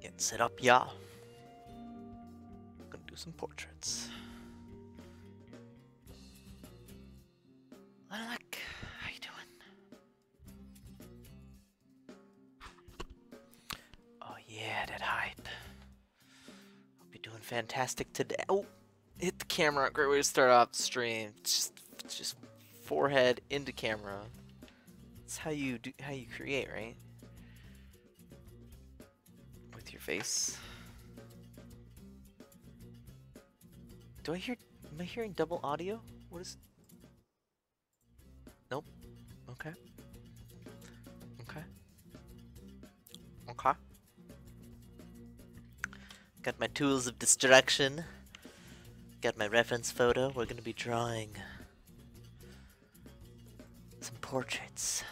Get set up, yeah. Gonna do some portraits. Fantastic today. Oh, hit the camera. Great way to start off the stream. Just, just forehead into camera. That's how you do. How you create, right? With your face. Do I hear? Am I hearing double audio? What is? Got my tools of distraction. Got my reference photo. We're gonna be drawing some portraits.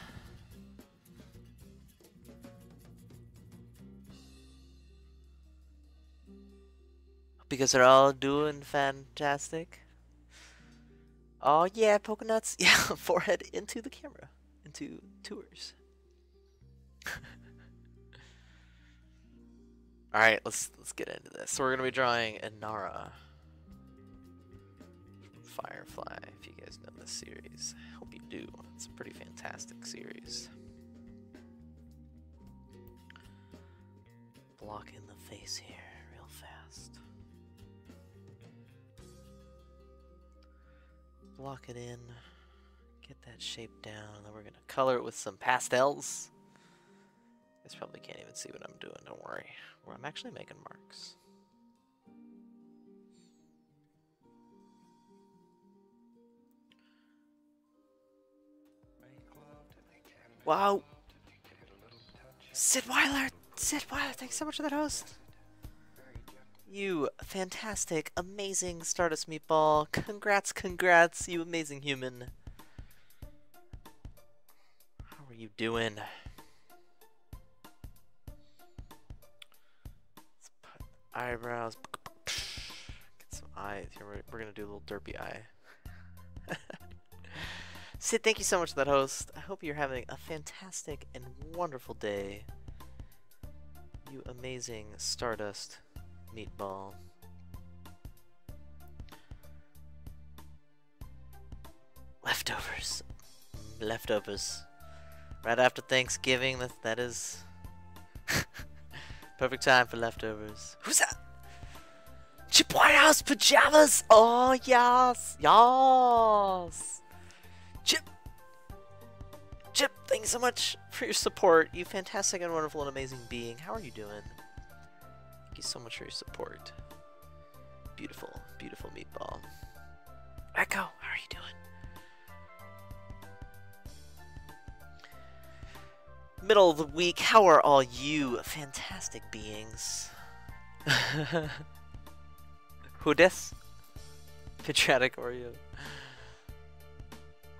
Because they're all doing fantastic. Oh yeah, Pokenuts. Yeah, forehead into the camera, into tours. All right, let's let's get into this. So we're gonna be drawing Inara from Firefly. If you guys know this series, I hope you do. It's a pretty fantastic series. Block in the face here, real fast. block it in, get that shape down, and then we're gonna color it with some pastels. Guys probably can't even see what I'm doing, don't worry. Where I'm actually making marks. Wow! Sid Weiler! Sid Weiler, thanks so much for that host! You fantastic, amazing Stardust Meatball. Congrats, congrats, you amazing human. How are you doing? Eyebrows. Get some eyes. Here, we're, we're gonna do a little derpy eye. Sid, thank you so much for that host. I hope you're having a fantastic and wonderful day. You amazing Stardust meatball. Leftovers. Leftovers. Right after Thanksgiving, that, that is perfect time for leftovers. Who's that? Chip Whitehouse pajamas! Oh, yes! Yes! Chip! Chip, thanks so much for your support. You fantastic and wonderful and amazing being. How are you doing? Thank you so much for your support. Beautiful, beautiful meatball. Echo, how are you doing? Middle of the week, how are all you fantastic beings? Who dis? Patriotic Oreo.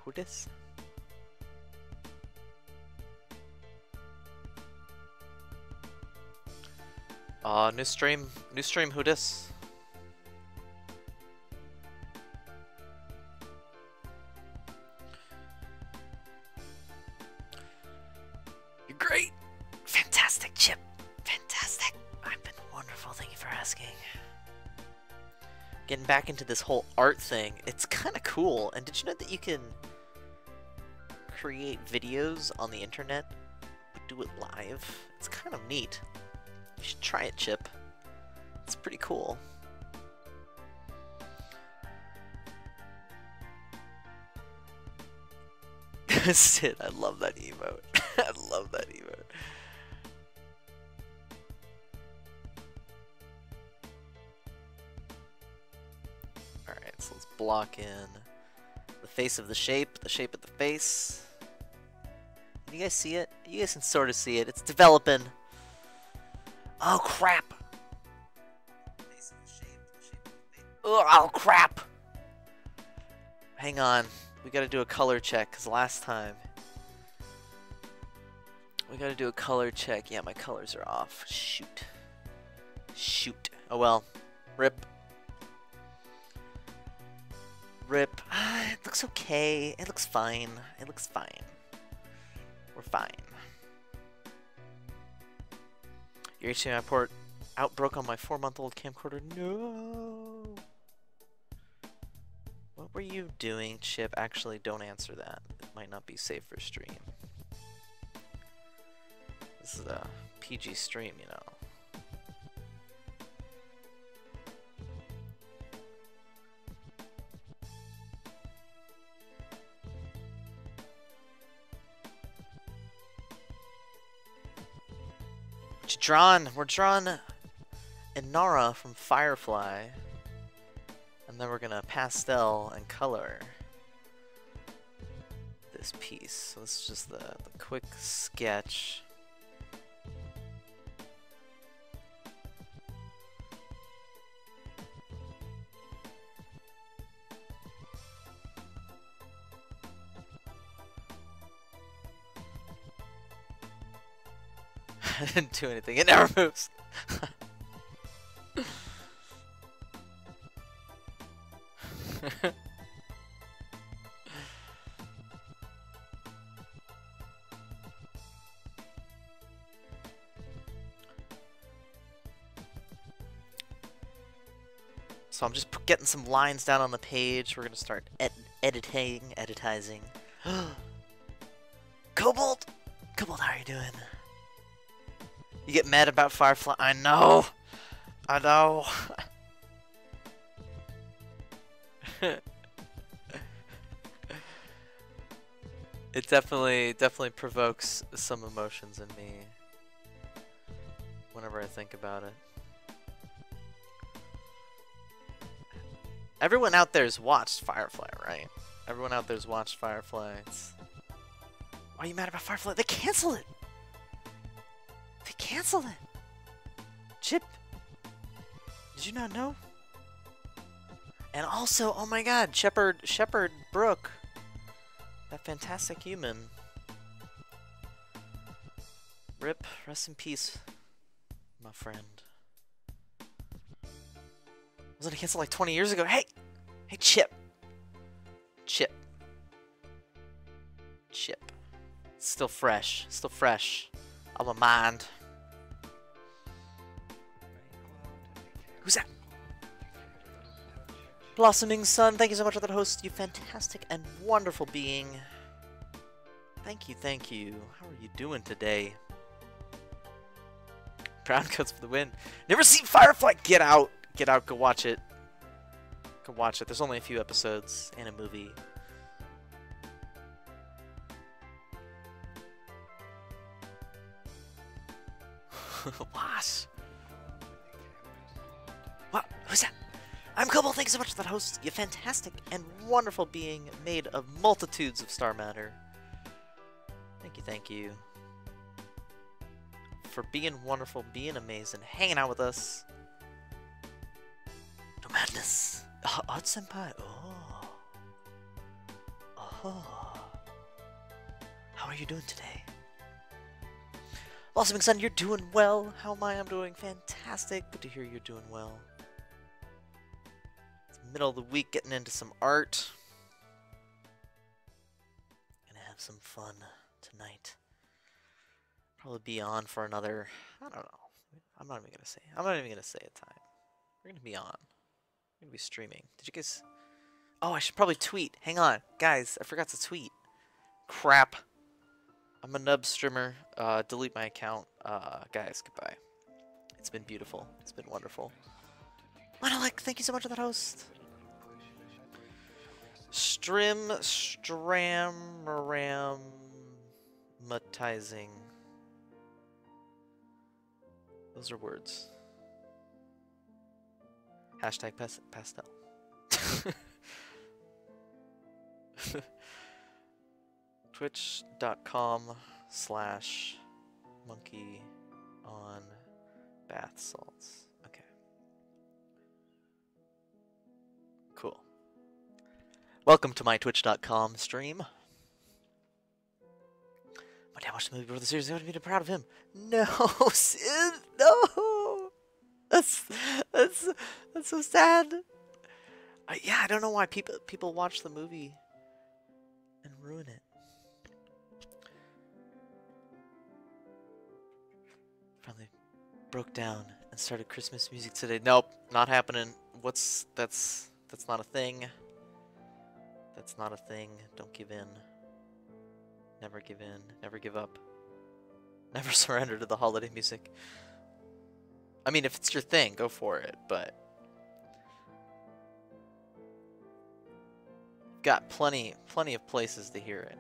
Who dis? Uh, new stream, new stream, who dis? Back into this whole art thing, it's kind of cool. And did you know that you can create videos on the internet, do it live? It's kind of neat. You should try it, Chip. It's pretty cool. Sid, I love that emote. I love that emote. Block in the face of the shape, the shape of the face. Can you guys see it? You guys can sort of see it. It's developing. Oh crap! Oh crap! Hang on. we gotta do a color check, because last time... We gotta do a color check. Yeah, my colors are off. Shoot. Shoot. Oh well. Rip. Rip. Ah, it looks okay. It looks fine. It looks fine. We're fine. Your HDMI port out broke on my four-month-old camcorder. No. What were you doing, Chip? Actually, don't answer that. It might not be safe for stream. This is a PG stream, you know. Drawn. We're drawn Inara from Firefly. And then we're gonna pastel and color this piece. So this is just the, the quick sketch. didn't do anything. It never moves. so I'm just getting some lines down on the page. We're gonna start ed editing, editizing. Cobalt! Cobalt, how are you doing? You get mad about Firefly. I know. I know. it definitely definitely provokes some emotions in me whenever I think about it. Everyone out there's watched Firefly, right? Everyone out there's watched Firefly. It's... Why are you mad about Firefly? They canceled it! They canceled it. Chip, did you not know? And also, oh my god, Shepherd, Shepherd Book, that fantastic human. Rip, rest in peace, my friend. Wasn't it canceled like 20 years ago? Hey! Hey, Chip! Chip. Chip. still fresh. Still fresh. I'm a mind. Who's that? Blossoming Sun, thank you so much for that host, you fantastic and wonderful being. Thank you, thank you. How are you doing today? Brown coats for the win. Never seen Firefly? Get out. Get out, go watch it. Go watch it. There's only a few episodes and a movie. what? Who's that? I'm Kobo, thanks so much for that host, you fantastic and wonderful being made of multitudes of star matter. Thank you, thank you. For being wonderful, being amazing, hanging out with us. No madness. Uh, Senpai, oh. Oh. How are you doing today? Blossoming Sun, you're doing well. How am I? I'm doing fantastic. Good to hear you're doing well middle of the week getting into some art. Gonna have some fun tonight. Probably be on for another, I don't know. I'm not even gonna say, I'm not even gonna say a time. We're gonna be on. We're gonna be streaming. Did you guys, oh, I should probably tweet. Hang on. Guys, I forgot to tweet. Crap. I'm a nub streamer. Uh, delete my account. Uh, guys, goodbye. It's been beautiful. It's been wonderful. Monolith, thank you so much for that host. Strim stramramatizing. Those are words. Hashtag pas pastel. Twitch.com slash monkey on bath salts. Welcome to my twitch.com stream. My dad watched the movie before the series. I would be proud of him. No, Sid, no. That's that's that's so sad. I, yeah, I don't know why people people watch the movie and ruin it. Finally broke down and started Christmas music today. Nope, not happening. What's that's that's not a thing. That's not a thing. Don't give in. Never give in. Never give up. Never surrender to the holiday music. I mean, if it's your thing, go for it, but got plenty plenty of places to hear it.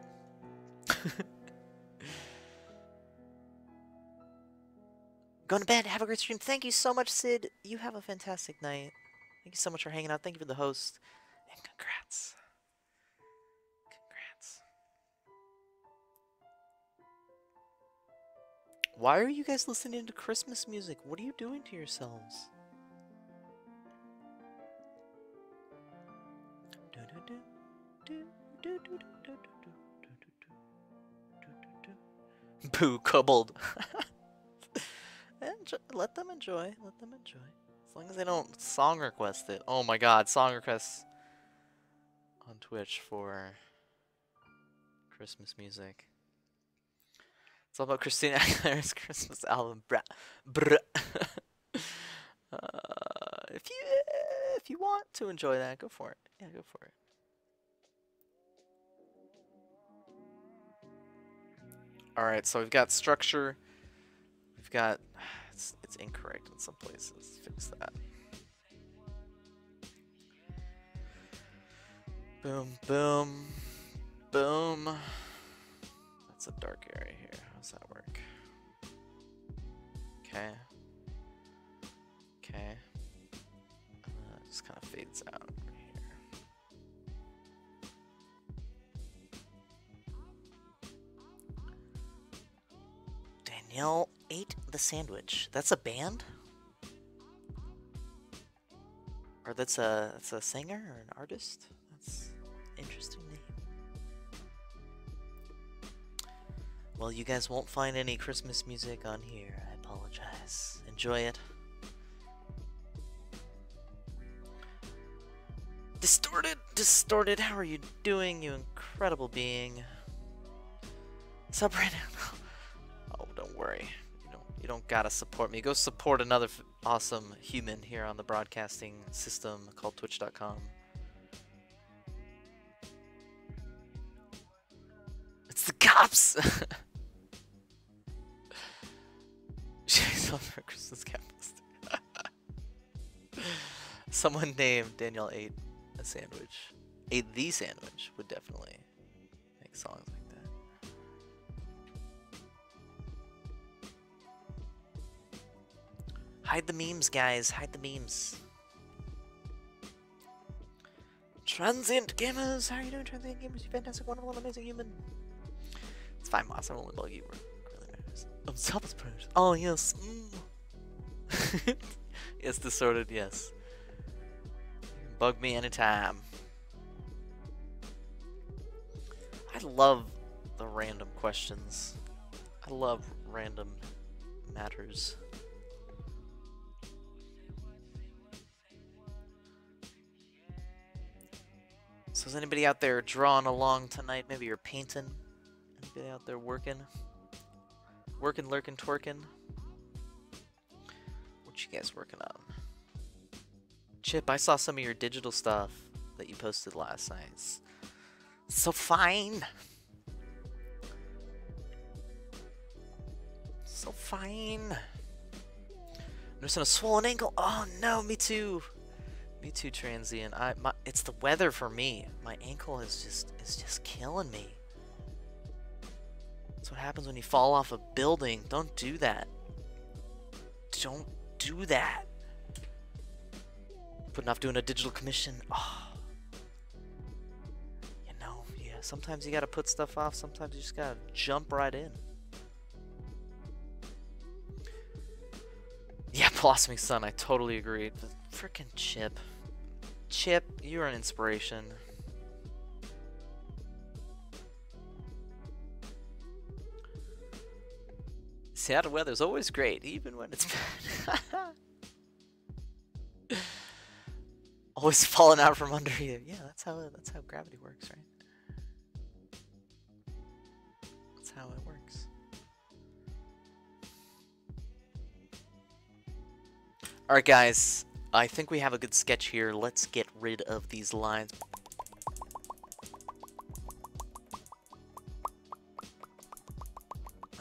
Going to bed. Have a great stream. Thank you so much, Sid. You have a fantastic night. Thank you so much for hanging out. Thank you for the host. And congrats. Congrats. Why are you guys listening to Christmas music? What are you doing to yourselves? Boo, Cobalt. Let them enjoy. Let them enjoy. As long as they don't song request it. Oh my god, song requests on Twitch for Christmas music. It's all about Christina Aguilera's Christmas album. Bruh. Bruh. uh, if you if you want to enjoy that, go for it. Yeah, go for it. All right, so we've got structure. We've got it's it's incorrect in some places. Fix that. Boom, boom, boom. That's a dark area here. How's that work? Okay. Okay. Uh, just kind of fades out here. Danielle ate the sandwich. That's a band? Or that's a that's a singer or an artist? That's interesting Well, you guys won't find any Christmas music on here. I apologize. Enjoy it. Distorted, distorted. How are you doing, you incredible being? Sup, Brandon? Oh, don't worry. You don't. You don't gotta support me. Go support another awesome human here on the broadcasting system called Twitch.com. It's the cops. Christmas. Someone named Daniel ate a sandwich. Ate the sandwich would definitely make songs like that. Hide the memes, guys. Hide the memes. Transient gamers, how are you doing, transient gamers? You fantastic, wonderful, amazing human. It's fine, Moss. I won't bug you. Really matters. Oh, yes. Mm. yes, distorted. Yes. Bug me anytime. I love the random questions. I love random matters. So is anybody out there drawing along tonight? Maybe you're painting. Anybody out there working? Working, lurking, twerking? What you guys working on? Chip, I saw some of your digital stuff that you posted last night. So fine. So fine. Noticing a swollen ankle. Oh no, me too. Me too, transient. I my it's the weather for me. My ankle is just is just killing me. That's what happens when you fall off a building. Don't do that. Don't do that. Putting off doing a digital commission. Oh. You know, yeah, sometimes you gotta put stuff off, sometimes you just gotta jump right in. Yeah, Blossoming Sun, I totally agree. Freaking Chip. Chip, you're an inspiration. Seattle weather's always great, even when it's bad. always falling out from under you. Yeah, that's how that's how gravity works, right? That's how it works. Alright guys, I think we have a good sketch here. Let's get rid of these lines.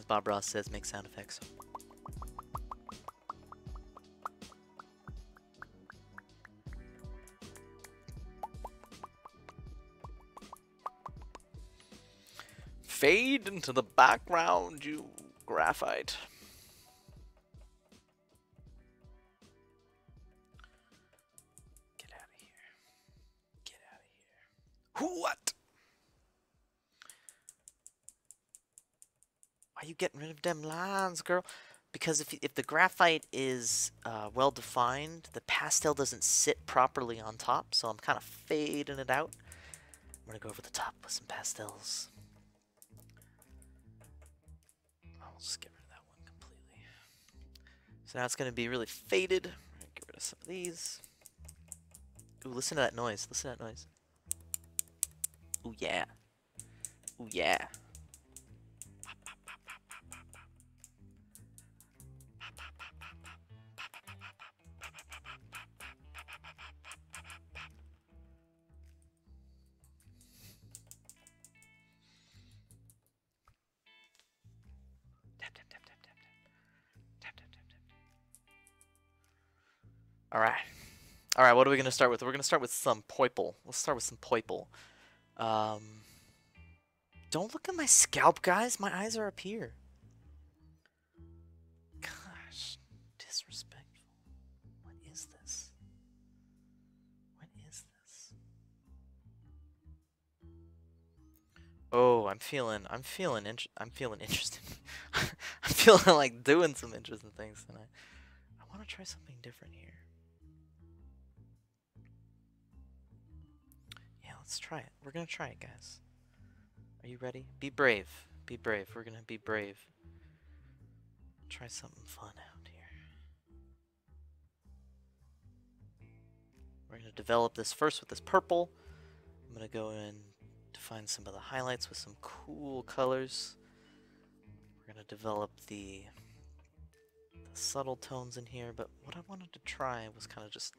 Bob Ross says, make sound effects. Fade into the background, you graphite. Get out of here. Get out of here. What? Why are you getting rid of them lines, girl? Because if, if the graphite is uh, well defined, the pastel doesn't sit properly on top, so I'm kind of fading it out. I'm gonna go over the top with some pastels. I'll just get rid of that one completely. So now it's gonna be really faded. Get rid of some of these. Ooh, listen to that noise. Listen to that noise. Ooh, yeah. Ooh, yeah. All right. All right, what are we going to start with? We're going to start with some poiple. Let's start with some poiple. Um, don't look at my scalp, guys. My eyes are up here. Gosh, disrespectful. What is this? What is this? Oh, I'm feeling, I'm feeling, I'm feeling interested. I'm feeling like doing some interesting things tonight. I want to try something different here. Let's try it. We're gonna try it, guys. Are you ready? Be brave. Be brave. We're gonna be brave. Try something fun out here. We're gonna develop this first with this purple. I'm gonna go in to find some of the highlights with some cool colors. We're gonna develop the, the subtle tones in here, but what I wanted to try was kind of just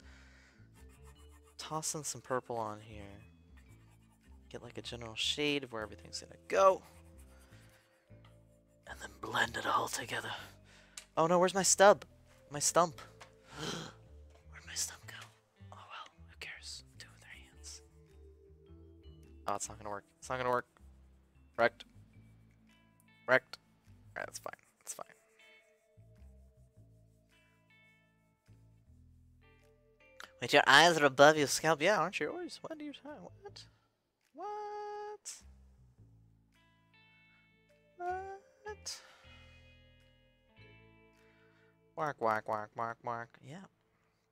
tossing some purple on here. Get like a general shade of where everything's gonna go. And then blend it all together. Oh no, where's my stub? My stump. Where'd my stump go? Oh well, who cares? Do it with their hands. Oh, it's not gonna work. It's not gonna work. Wrecked. Wrecked. Alright, that's fine. That's fine. Wait, your eyes are above your scalp? Yeah, aren't you yours? What do you? What? What? Whack, whack, whack, whack, whack. Yeah,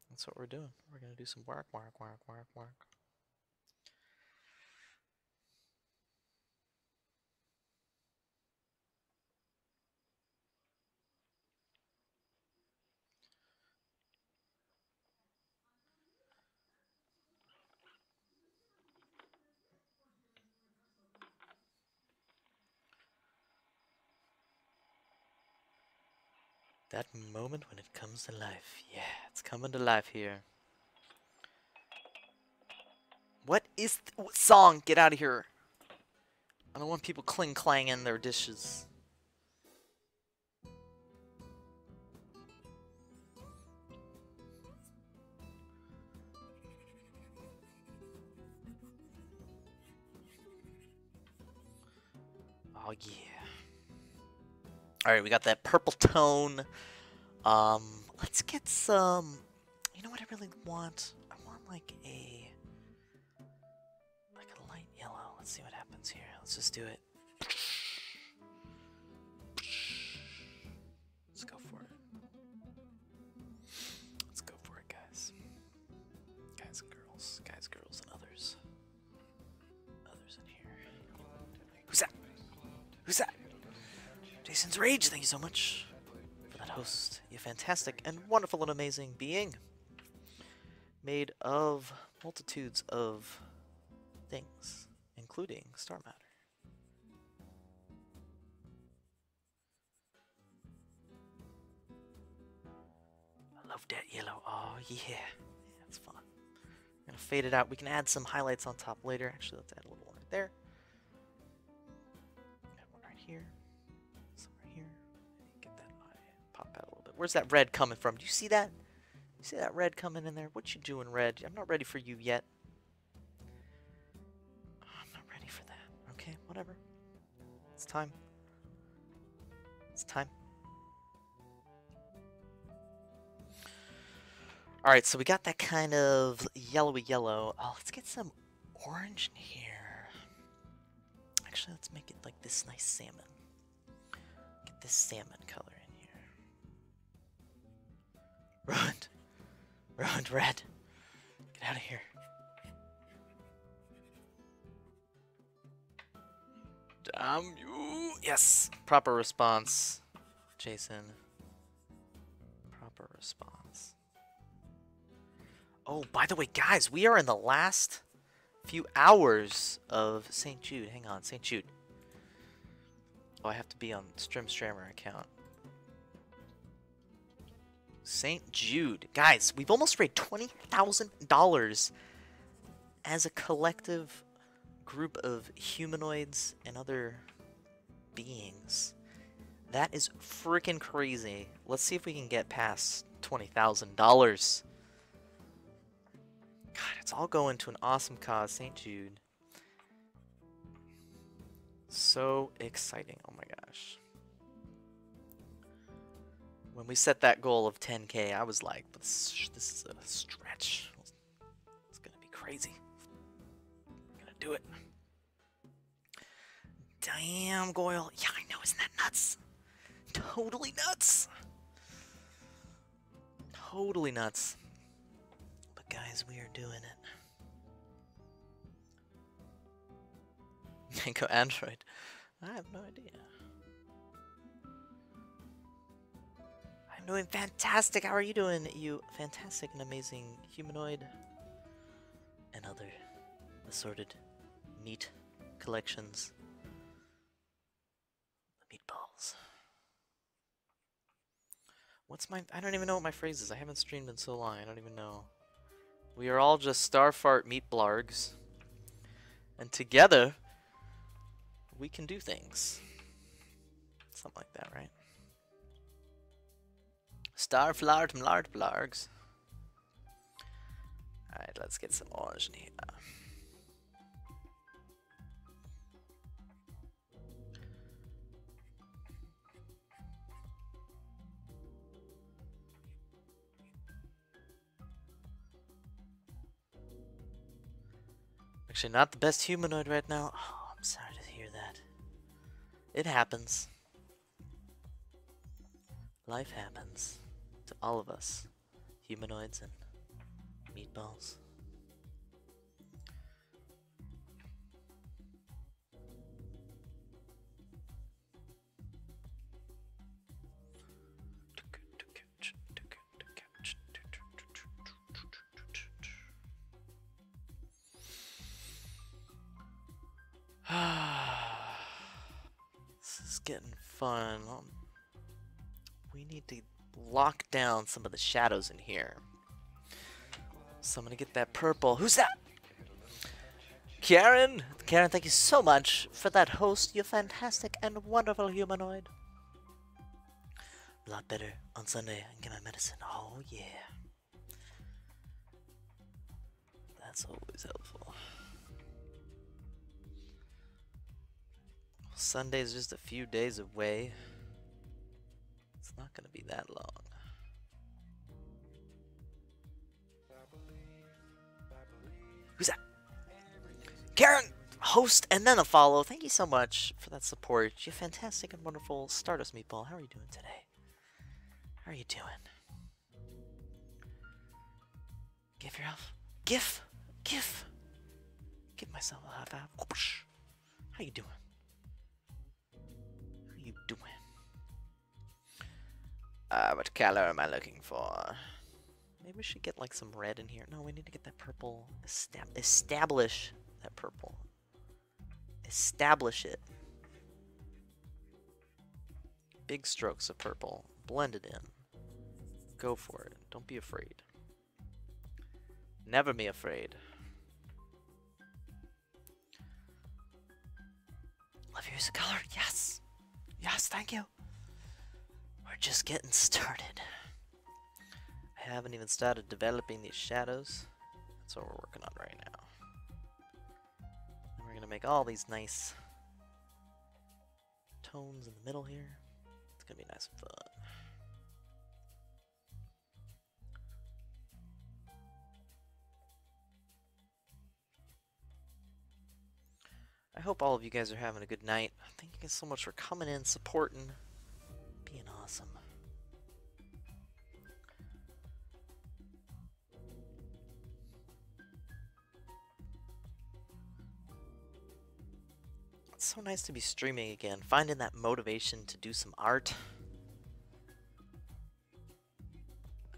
that's what we're doing. We're gonna do some whack, whack, whack, whack, whack. That moment when it comes to life. Yeah, it's coming to life here. What is what song? Get out of here. I don't want people cling clanging their dishes. Oh yeah. Alright, we got that purple tone. Um, let's get some... You know what I really want? I want like a... Like a light yellow. Let's see what happens here. Let's just do it. Let's go for it. Let's go for it, guys. Guys and girls. Guys, girls, and others. Others in here. Who's that? Who's that? Jason's Rage, thank you so much. For that host, You're fantastic and wonderful and amazing being made of multitudes of things, including star matter. I love that yellow. Oh, yeah. yeah that's fun. I'm going to fade it out. We can add some highlights on top later. Actually, let's add a little one right there. One right here. Where's that red coming from? Do you see that? You see that red coming in there? What you doing, red? I'm not ready for you yet. I'm not ready for that. Okay, whatever. It's time. It's time. Alright, so we got that kind of yellowy yellow. Oh, let's get some orange in here. Actually, let's make it like this nice salmon. Get this salmon color Run! Run, red! Get out of here. Damn you! Yes! Proper response, Jason. Proper response. Oh, by the way, guys, we are in the last few hours of St. Jude. Hang on, St. Jude. Oh, I have to be on StrimStrammer account. St. Jude. Guys, we've almost raised $20,000 as a collective group of humanoids and other beings. That is freaking crazy. Let's see if we can get past $20,000. God, it's all going to an awesome cause, St. Jude. So exciting. Oh my gosh. When we set that goal of 10k, I was like, this, this is a stretch. It's to be crazy. I'm to do it. Damn, Goyle. Yeah, I know. Isn't that nuts? Totally nuts. Totally nuts But guys, we are doing it. Mango Android. I have no idea. Doing fantastic. How are you doing, you fantastic and amazing humanoid and other assorted meat collections? The meatballs. What's my... I don't even know what my phrase is. I haven't streamed in so long. I don't even know. We are all just starfart meat blargs. And together, we can do things. Something like that, right? Starflart mlart blargs. Alright, let's get some orange in here. Actually, not the best humanoid right now. Oh, I'm sorry to hear that. It happens. Life happens to all of us, humanoids and meatballs. this is getting fun. Um, we need to lock down some of the shadows in here. So I'm gonna get that purple. Who's that? Karen! Karen, thank you so much for that host. You're fantastic and wonderful humanoid. A lot better on Sunday and get my medicine. Oh, yeah. That's always helpful. Sunday's just a few days away. That long. Who's that? Karen! Host and then a follow. Thank you so much for that support. You're fantastic and wonderful Stardust Meatball. How are you doing today? How are you doing? Give yourself. GIF! GIF! Give myself a high five. How you doing? How you doing? Uh, what color am I looking for? Maybe we should get like some red in here. No, we need to get that purple. Estab establish that purple. Establish it. Big strokes of purple. Blend it in. Go for it. Don't be afraid. Never be afraid. Love you as a color. Yes. Yes, thank you. We're just getting started. I haven't even started developing these shadows. That's what we're working on right now. And we're gonna make all these nice tones in the middle here. It's gonna be nice and fun. I hope all of you guys are having a good night. Thank you guys so much for coming in, supporting, It's so nice to be streaming again, finding that motivation to do some art.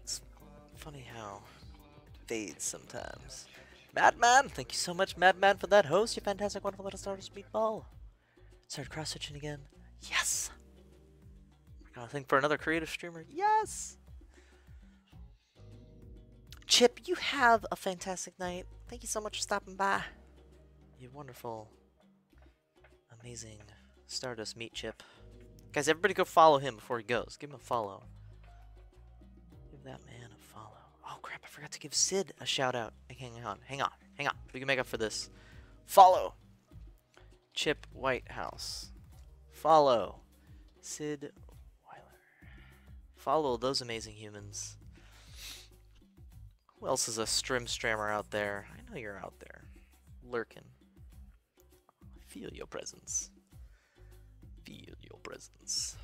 It's funny how it fades sometimes. Madman, thank you so much, Madman, for that host. You fantastic, wonderful little starter speedball. Started cross stitching again. Yes. Gonna think for another creative streamer. Yes. Chip, you have a fantastic night. Thank you so much for stopping by. You're wonderful, amazing Stardust meat chip. Guys, everybody go follow him before he goes. Give him a follow. Give that man a follow. Oh crap, I forgot to give Sid a shout out. Hang on, hang on, hang on. We can make up for this. Follow Chip Whitehouse. Follow Sid Weiler. Follow those amazing humans. Who else is a strim strammer out there? I know you're out there. Lurking. Feel your presence. Feel your presence.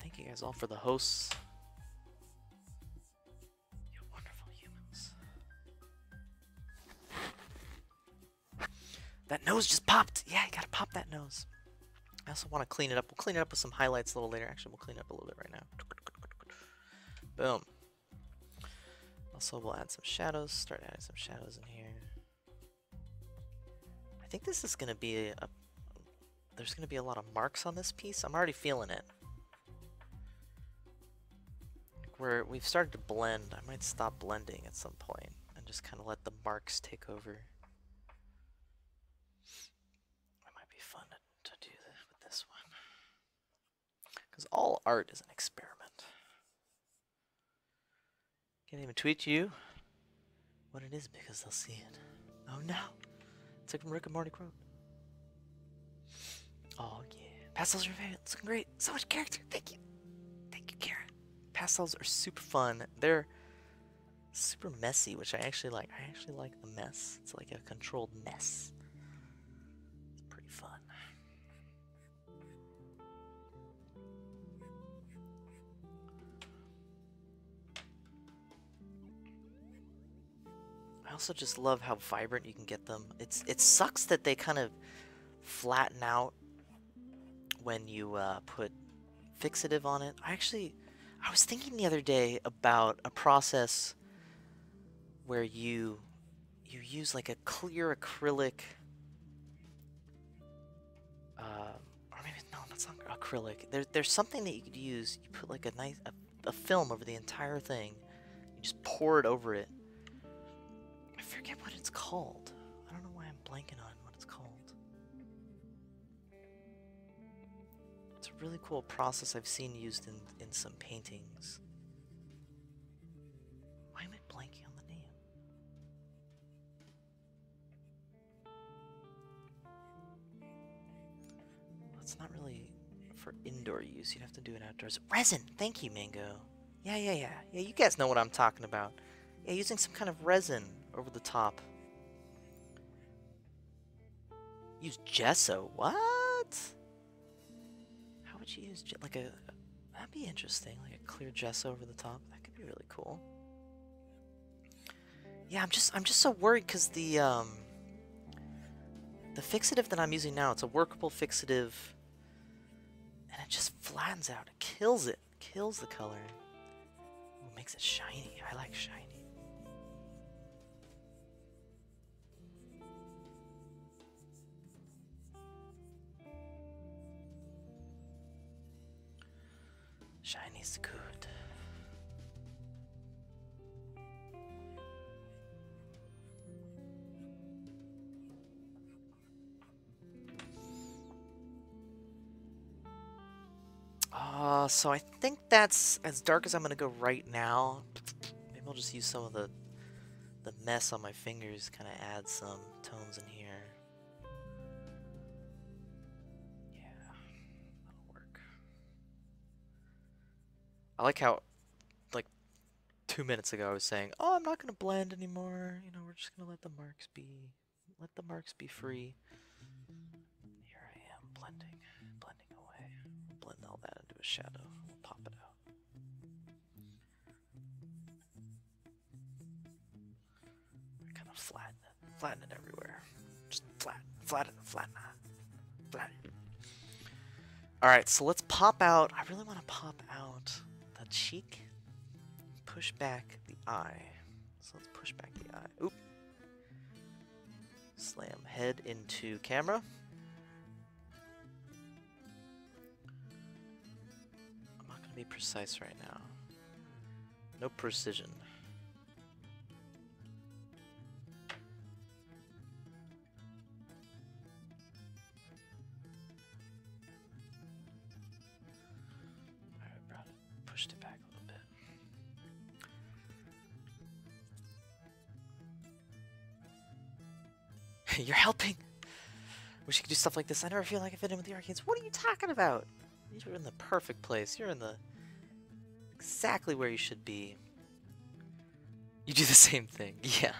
Thank you guys all for the hosts. You're wonderful humans. That nose just popped. Yeah, you gotta pop that nose. I also want to clean it up. We'll clean it up with some highlights a little later. Actually, we'll clean it up a little bit right now. Boom. Also, we'll add some shadows. Start adding some shadows in here. I think this is going to be a... There's going to be a lot of marks on this piece. I'm already feeling it. Where we've started to blend. I might stop blending at some point and just kind of let the marks take over. It might be fun to, to do this with this one. Because all art is an experiment. Can't even tweet you what it is because they'll see it. Oh no! It's like from Rick and Morty quote. Oh yeah. Pastels are. It's looking great. So much character. Thank you. Thank you, Karen. Pastels are super fun. They're super messy, which I actually like. I actually like the mess. It's like a controlled mess. Also just love how vibrant you can get them. It's it sucks that they kind of flatten out when you uh, put fixative on it. I actually, I was thinking the other day about a process where you you use like a clear acrylic, uh, or maybe no, that's not acrylic. There, there's something that you could use. You put like a nice a, a film over the entire thing. You just pour it over it. I forget what it's called. I don't know why I'm blanking on what it's called. It's a really cool process I've seen used in, in some paintings. Why am I blanking on the name? Well, it's not really for indoor use. You'd have to do it outdoors. Resin! Thank you, Mango. Yeah, yeah, yeah. Yeah, you guys know what I'm talking about. Yeah, using some kind of resin over the top. Use gesso? What? How would you use like a? That'd be interesting. Like a clear gesso over the top. That could be really cool. Yeah, I'm just I'm just so worried because the um the fixative that I'm using now, it's a workable fixative. And it just flattens out. It kills it. Kills the color. Ooh, makes it shiny. I like shiny. Shiny's good. Uh, so I think that's as dark as I'm gonna go right now. Maybe I'll just use some of the the mess on my fingers, kind of add some tones in here. I like how, like, two minutes ago I was saying, oh, I'm not gonna blend anymore. You know, we're just gonna let the marks be, let the marks be free. Here I am blending, blending away. Blend all that into a shadow. We'll pop it out. Kind of flatten it, flatten it everywhere. Just flat, flatten, flatten, flatten. All right, so let's pop out. I really want to pop out cheek. Push back the eye. So let's push back the eye. Oop. Slam head into camera. I'm not going to be precise right now. No precision. You're helping! Wish you could do stuff like this. I never feel like I fit in with the arcades. What are you talking about? You're in the perfect place. You're in the exactly where you should be. You do the same thing, yeah.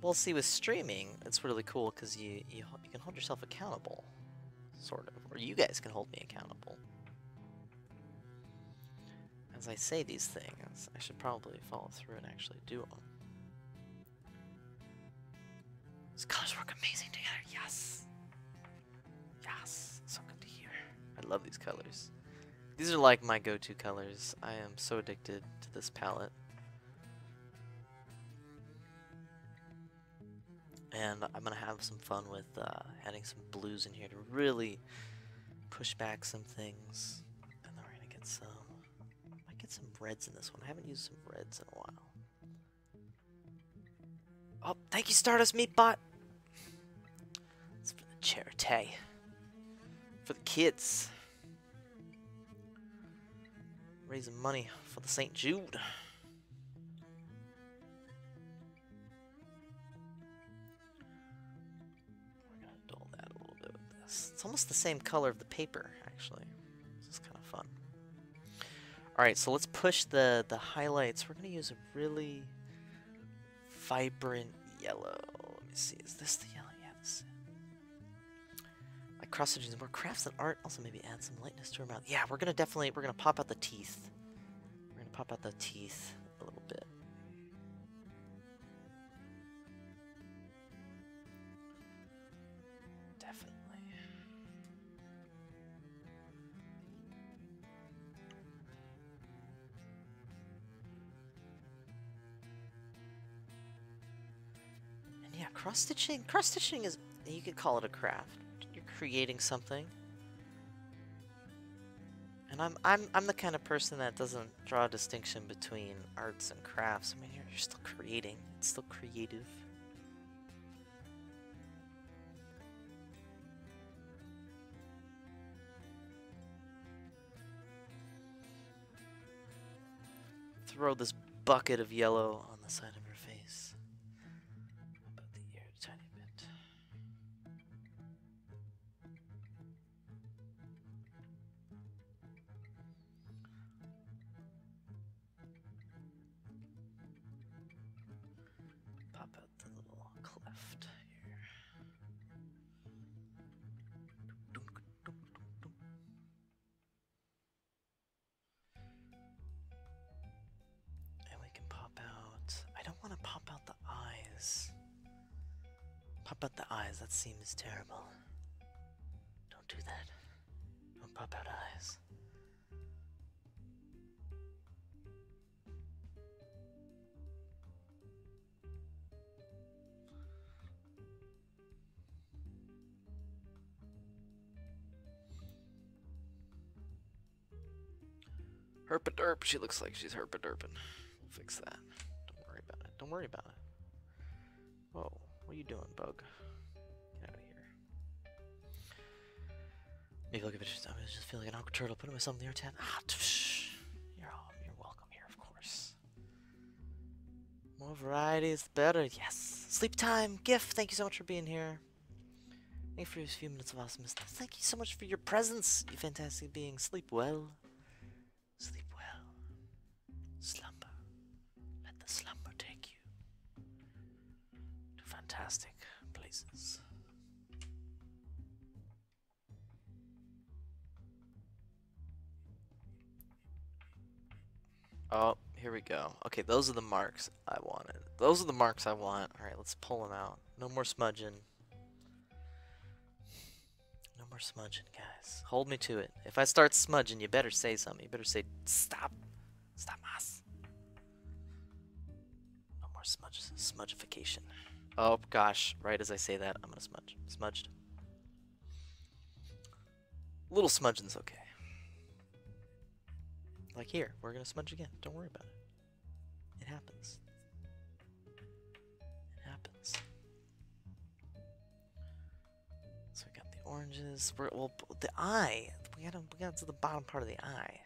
Well, see, with streaming, it's really cool because you, you you can hold yourself accountable, sort of, or you guys can hold me accountable. As I say these things, I should probably follow through and actually do them. These colors work amazing together. Yes. Yes. So good to hear. I love these colors. These are like my go-to colors. I am so addicted to this palette. And I'm gonna have some fun with uh, adding some blues in here to really push back some things. And then we're gonna get some, I get some reds in this one. I haven't used some reds in a while. Oh, thank you, Stardust Meatball. Charity. For the kids. Raising money for the St. Jude. We're gonna dull that a little bit with this. It's almost the same color of the paper, actually. This is kind of fun. Alright, so let's push the, the highlights. We're gonna use a really vibrant yellow. Let me see, is this the cross stitching more crafts than art. Also maybe add some lightness to her mouth. Yeah, we're gonna definitely we're gonna pop out the teeth. We're gonna pop out the teeth a little bit. Definitely. And yeah, cross stitching. Cross stitching is you could call it a craft. Creating something. And I'm I'm I'm the kind of person that doesn't draw a distinction between arts and crafts. I mean, you're, you're still creating. It's still creative. Throw this bucket of yellow on the side of her Herpaderp. She looks like she's herpaderping. We'll fix that. Don't worry about it. Don't worry about it. Whoa. What are you doing, bug? Get out of here. Maybe I'll give it. I just feel like an awkward turtle putting myself in the air tent. Ah. You're all, you're welcome here, of course. More variety is better. Yes. Sleep time. Gift. Thank you so much for being here. Thank you for these few minutes of awesomeness. Thank you so much for your presence, you fantastic being. Sleep well. Fantastic places. Oh, here we go. Okay, those are the marks I wanted. Those are the marks I want. Alright, let's pull them out. No more smudging. No more smudging, guys. Hold me to it. If I start smudging, you better say something. You better say, stop. Stop us. No more smudge smudgification. Oh gosh, right as I say that, I'm gonna smudge. Smudged. Little smudging's okay. Like here, we're gonna smudge again. Don't worry about it. It happens. It happens. So we got the oranges. We're, well, the eye. We got to we got to the bottom part of the eye.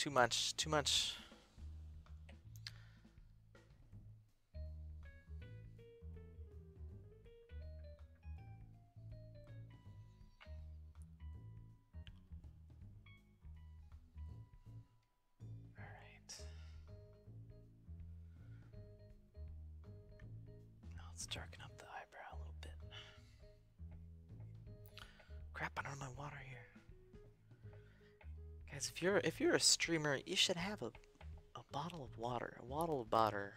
Too much, too much. If you're a streamer, you should have a a bottle of water, a bottle of water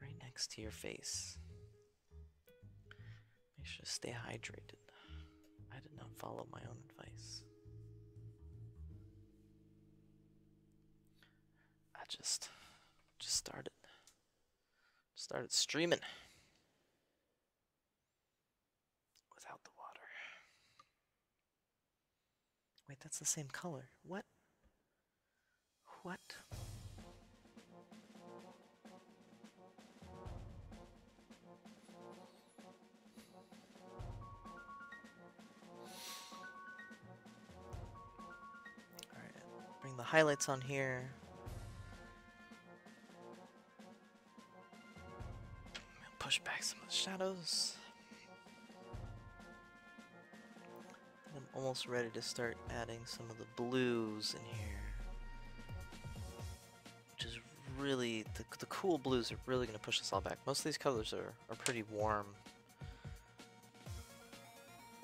right next to your face. Make sure to stay hydrated. I did not follow my own advice. I just just started started streaming without the water. Wait, that's the same color. What? What? Alright, bring the highlights on here. Push back some of the shadows. Almost ready to start adding some of the blues in here. Which is really, the, the cool blues are really going to push us all back. Most of these colors are, are pretty warm.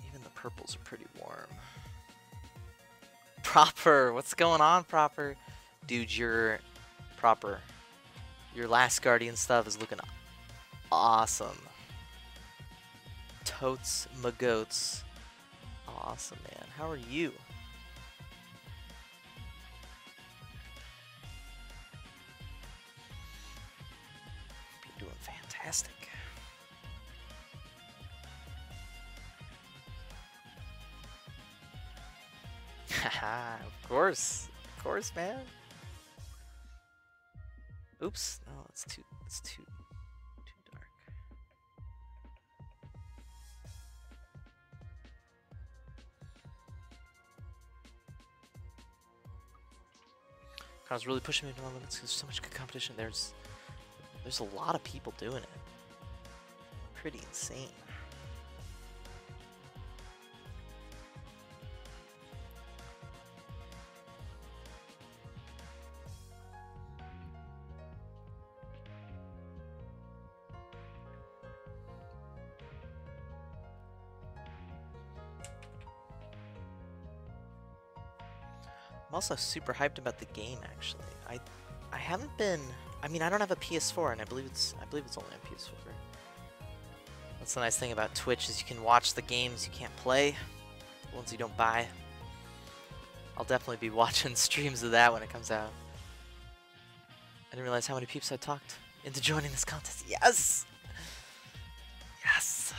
Even the purples are pretty warm. Proper, what's going on, Proper? Dude, you're proper. Your last Guardian stuff is looking awesome. Totes Magoats. Awesome, man. How are you? You're doing fantastic. Haha, of course. Of course, man. Oops. No, it's too it's too I was really pushing me oh, to my limits because there's so much good competition. There's there's a lot of people doing it. Pretty insane. Also super hyped about the game actually. I I haven't been I mean I don't have a PS4 and I believe it's I believe it's only on PS4. That's the nice thing about Twitch is you can watch the games you can't play, the ones you don't buy. I'll definitely be watching streams of that when it comes out. I didn't realize how many peeps I talked into joining this contest. Yes! Yes!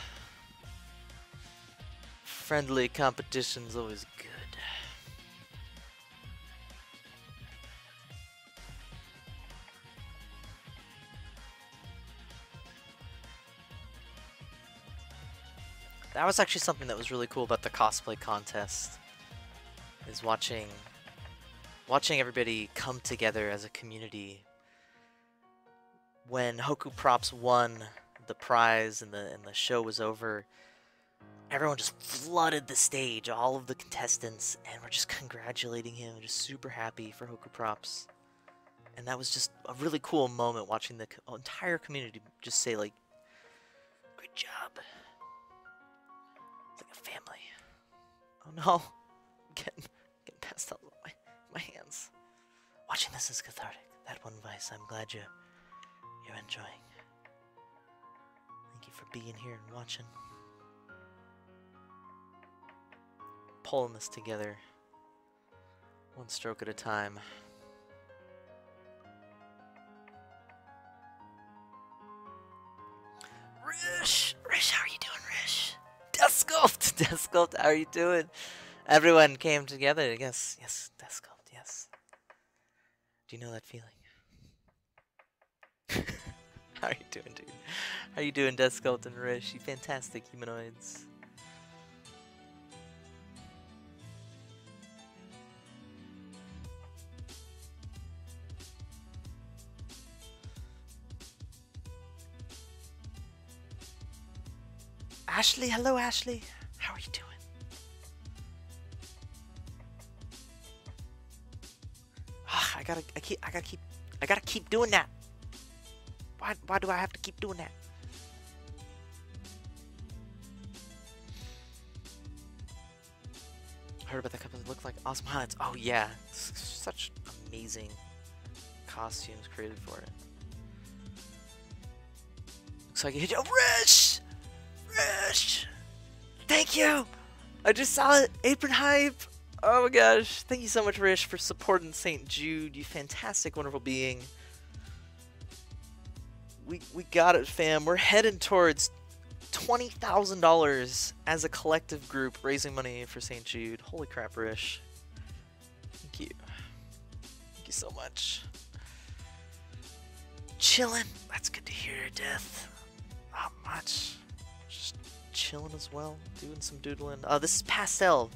Friendly competition's always That was actually something that was really cool about the cosplay contest. Is watching watching everybody come together as a community. When Hoku Props won the prize and the and the show was over, everyone just flooded the stage, all of the contestants, and we're just congratulating him, just super happy for Hoku Props. And that was just a really cool moment watching the entire community just say like, "Good job." Family. Oh no, getting getting pastels on my my hands. Watching this is cathartic. That one vice. I'm glad you you're enjoying. Thank you for being here and watching. Pulling this together, one stroke at a time. Death Sculpt! How are you doing? Everyone came together, yes, yes, Death Sculpt, yes. Do you know that feeling? how are you doing, dude? How are you doing, Death Sculpt and Rish? You fantastic humanoids. Ashley, hello Ashley. Gotta, I keep, I gotta keep, I gotta keep doing that. Why, why do I have to keep doing that? Heard about that couple that look like awesome highlights. Oh yeah, such amazing costumes created for it. Looks like you hit your wrist. Rish! Thank you! I just saw it! Apron Hype! Oh my gosh, thank you so much, Rish, for supporting St. Jude, you fantastic, wonderful being. We, we got it, fam. We're heading towards $20,000 as a collective group raising money for St. Jude. Holy crap, Rish. Thank you. Thank you so much. Chilling. That's good to hear, Death. Not much Just chilling as well, doing some doodling. Oh, this is Pastel,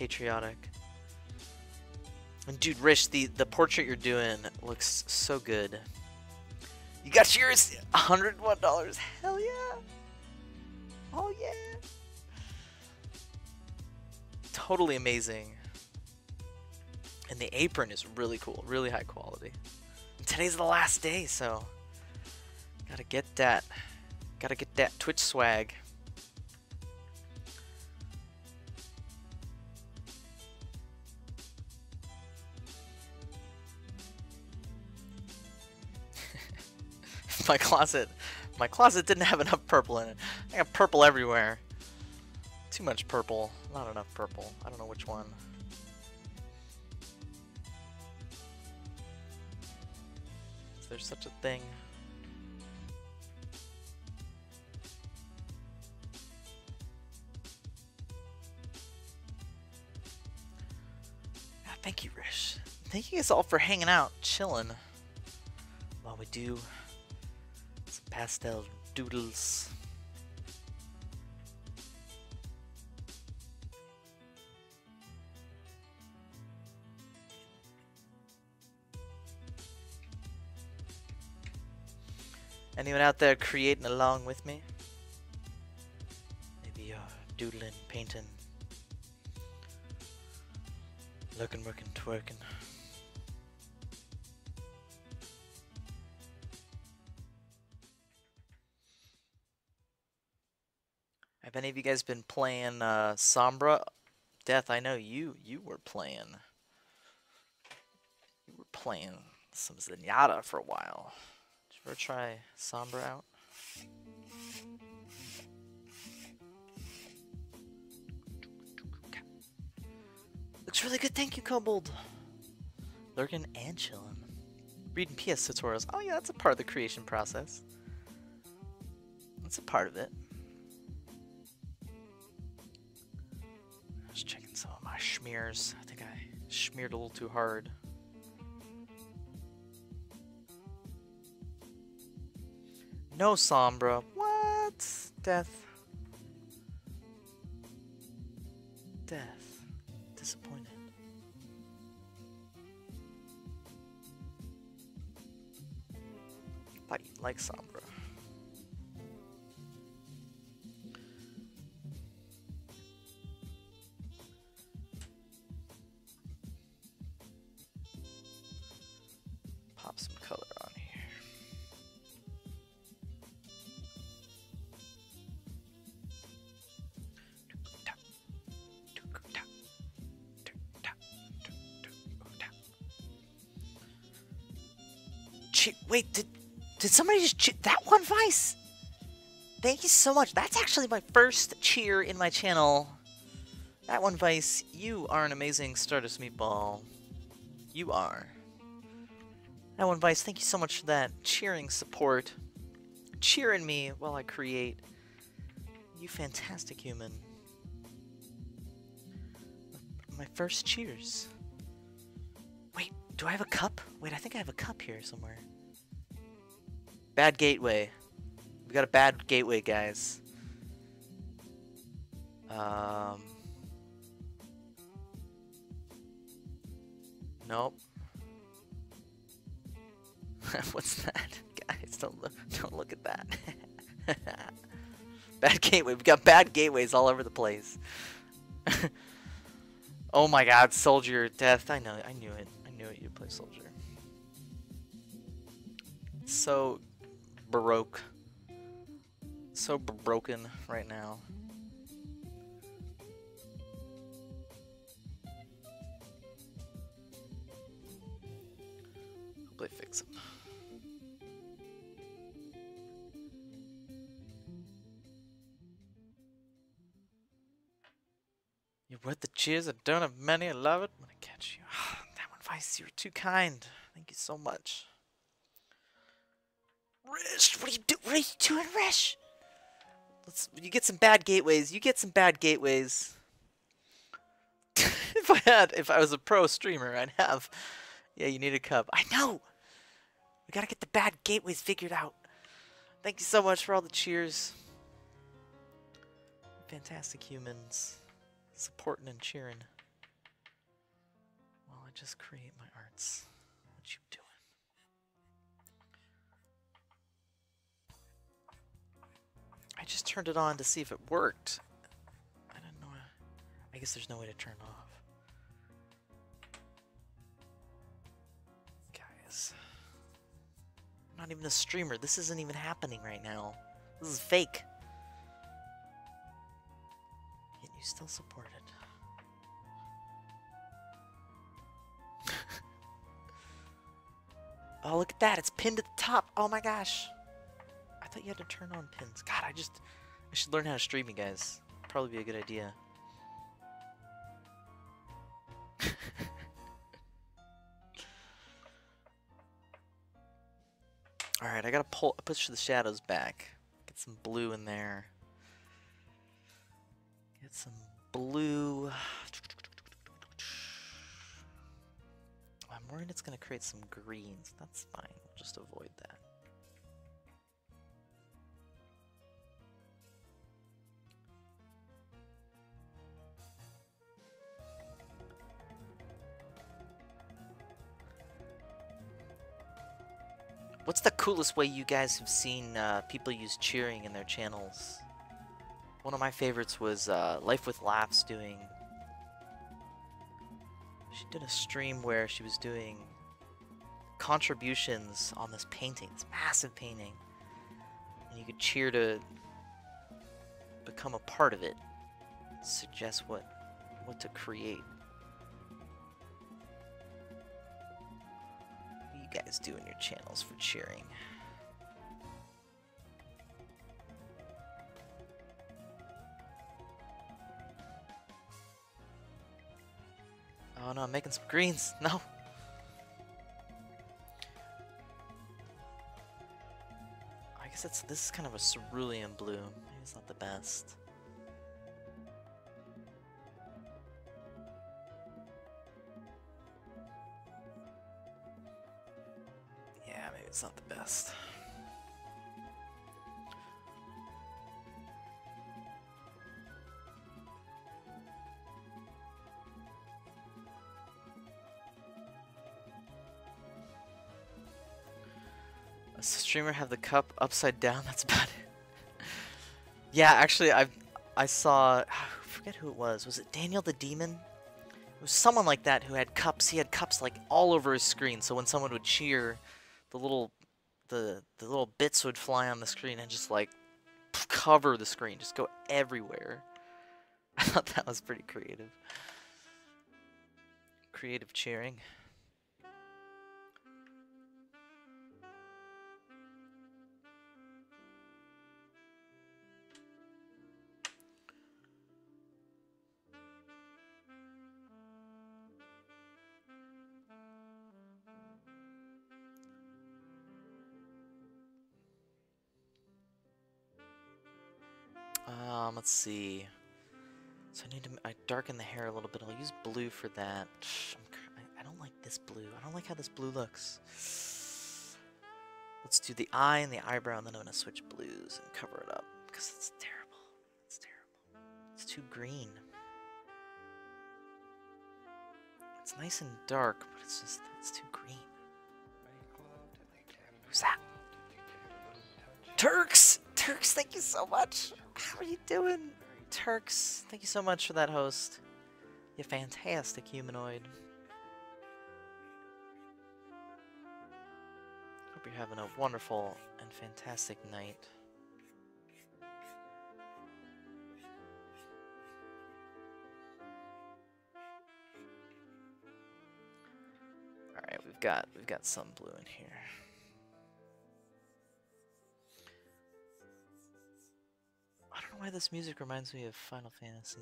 patriotic. And dude, Rish, the the portrait you're doing looks so good. You got yours, $101. Hell yeah! Oh yeah! Totally amazing. And the apron is really cool, really high quality. And today's the last day, so gotta get that. Gotta get that Twitch swag. My closet. My closet didn't have enough purple in it. I got purple everywhere. Too much purple. Not enough purple. I don't know which one. Is there such a thing? Ah, thank you, Rish. Thank you guys all for hanging out, chilling while we do pastel doodles. Anyone out there creating along with me? Maybe you're doodling, painting, looking, working, twerking. Have any of you guys been playing uh, Sombra? Death, I know you you were playing. You were playing some Zenyatta for a while. Did you ever try Sombra out? Looks really good, thank you, Cobalt. Lurking and chilling. Reading PS tutorials. Oh yeah, that's a part of the creation process. That's a part of it. Schmears. I think I smeared a little too hard. No Sombra. What? Death. Death. Disappointed. Thought you'd like Sombra. Did somebody just che that one Vice? Thank you so much. That's actually my first cheer in my channel. That one Vice, you are an amazing Stardust Meatball. You are. That one Vice, thank you so much for that cheering support. Cheering me while I create. You fantastic human. My first cheers. Wait, do I have a cup? Wait, I think I have a cup here somewhere. Bad gateway. We got a bad gateway, guys. Um. Nope. What's that, guys? Don't look. Don't look at that. bad gateway. We got bad gateways all over the place. oh my God, soldier death. I know. I knew it. I knew it. You play soldier. So baroque. So broken right now. Hopefully fix it. You're worth the cheers. I don't have many. I love it I catch you. that one, Vice. You were too kind. Thank you so much. Rish, what are you do? What are you doing, Rish? Let's. You get some bad gateways. You get some bad gateways. if I had, if I was a pro streamer, I'd have. Yeah, you need a cup. I know. We gotta get the bad gateways figured out. Thank you so much for all the cheers. Fantastic humans, supporting and cheering. While I just create my arts. I just turned it on to see if it worked. I don't know. I guess there's no way to turn off. Guys. I'm not even a streamer. This isn't even happening right now. This is fake. Yet you still support it. oh, look at that. It's pinned at the top. Oh my gosh. Thought you had to turn on pins. God, I just... I should learn how to stream you guys. Probably be a good idea. Alright, I gotta pull push the shadows back. Get some blue in there. Get some blue. I'm worried it's gonna create some greens. That's fine. We'll just avoid that. What's the coolest way you guys have seen uh, people use cheering in their channels? One of my favorites was uh, Life with Laughs doing. She did a stream where she was doing contributions on this painting, this massive painting, and you could cheer to become a part of it, suggest what what to create. Do in your channels for cheering? Oh no, I'm making some greens. No. I guess it's this is kind of a cerulean blue. Maybe it's not the best. Does the streamer have the cup upside down? That's about it. yeah, actually, I I saw. I forget who it was. Was it Daniel the Demon? It was someone like that who had cups. He had cups like all over his screen. So when someone would cheer, the little the the little bits would fly on the screen and just like cover the screen, just go everywhere. I thought that was pretty creative. Creative cheering. Let's see. So I need to I darken the hair a little bit. I'll use blue for that. I don't like this blue. I don't like how this blue looks. Let's do the eye and the eyebrow, and then I'm gonna switch blues and cover it up because it's terrible. It's terrible. It's too green. It's nice and dark, but it's just it's too green. Who's that? Turks! Turks, thank you so much. How are you doing? Turks, thank you so much for that host. You fantastic humanoid. Hope you're having a wonderful and fantastic night. Alright, we've got we've got some blue in here. Why this music reminds me of Final Fantasy.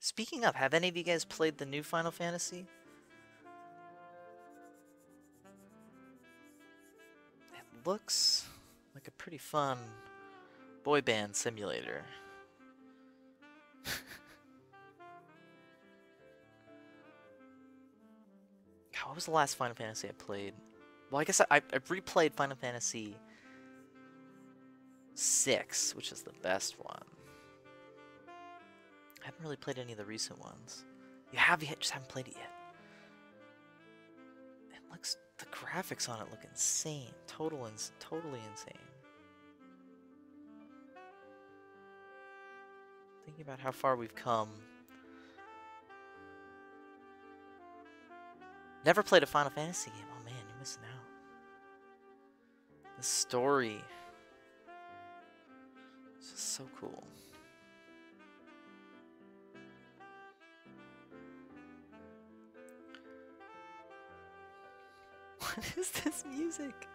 Speaking of, have any of you guys played the new Final Fantasy? It looks like a pretty fun boy band simulator. what was the last Final Fantasy I played? Well, I guess I, I replayed Final Fantasy six, which is the best one. I haven't really played any of the recent ones. You have yet, just haven't played it yet. It looks, the graphics on it look insane. Total, ins totally insane. Thinking about how far we've come. Never played a Final Fantasy game. Oh man, you're missing out. The story. It's just so cool. What is this music?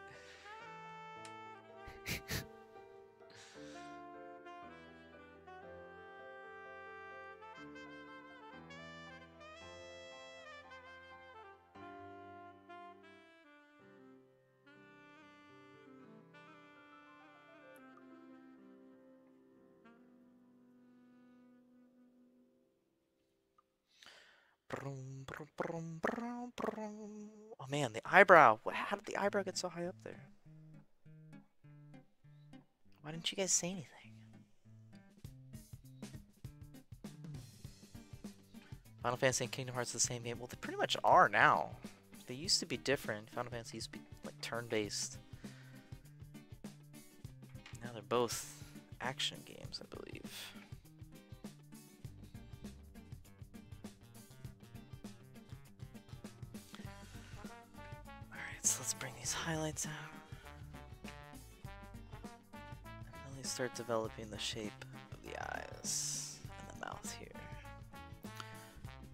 Oh man, the eyebrow. How did the eyebrow get so high up there? Why didn't you guys say anything? Final Fantasy and Kingdom Hearts are the same game. Well, they pretty much are now. They used to be different. Final Fantasy used to be like turn-based. Now they're both action games, highlights out. And really start developing the shape of the eyes and the mouth here.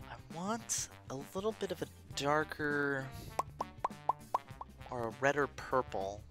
I want a little bit of a darker or a redder purple.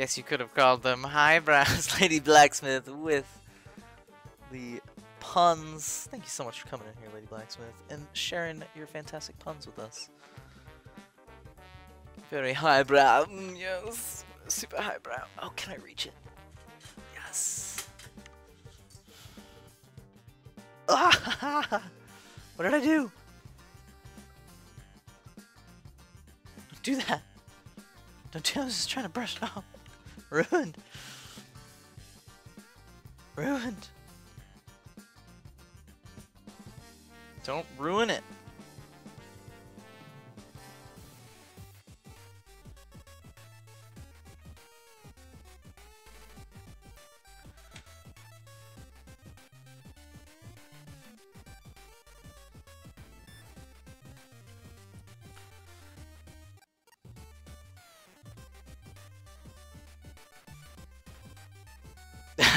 Guess you could have called them highbrows, Lady Blacksmith, with the puns. Thank you so much for coming in here, Lady Blacksmith, and sharing your fantastic puns with us. Very highbrow. Mm, yes. Super highbrow. Oh, can I reach it? Yes. What did I do? Don't do that. Don't do that. I was just trying to brush it off. Ruined. Ruined. Don't ruin it.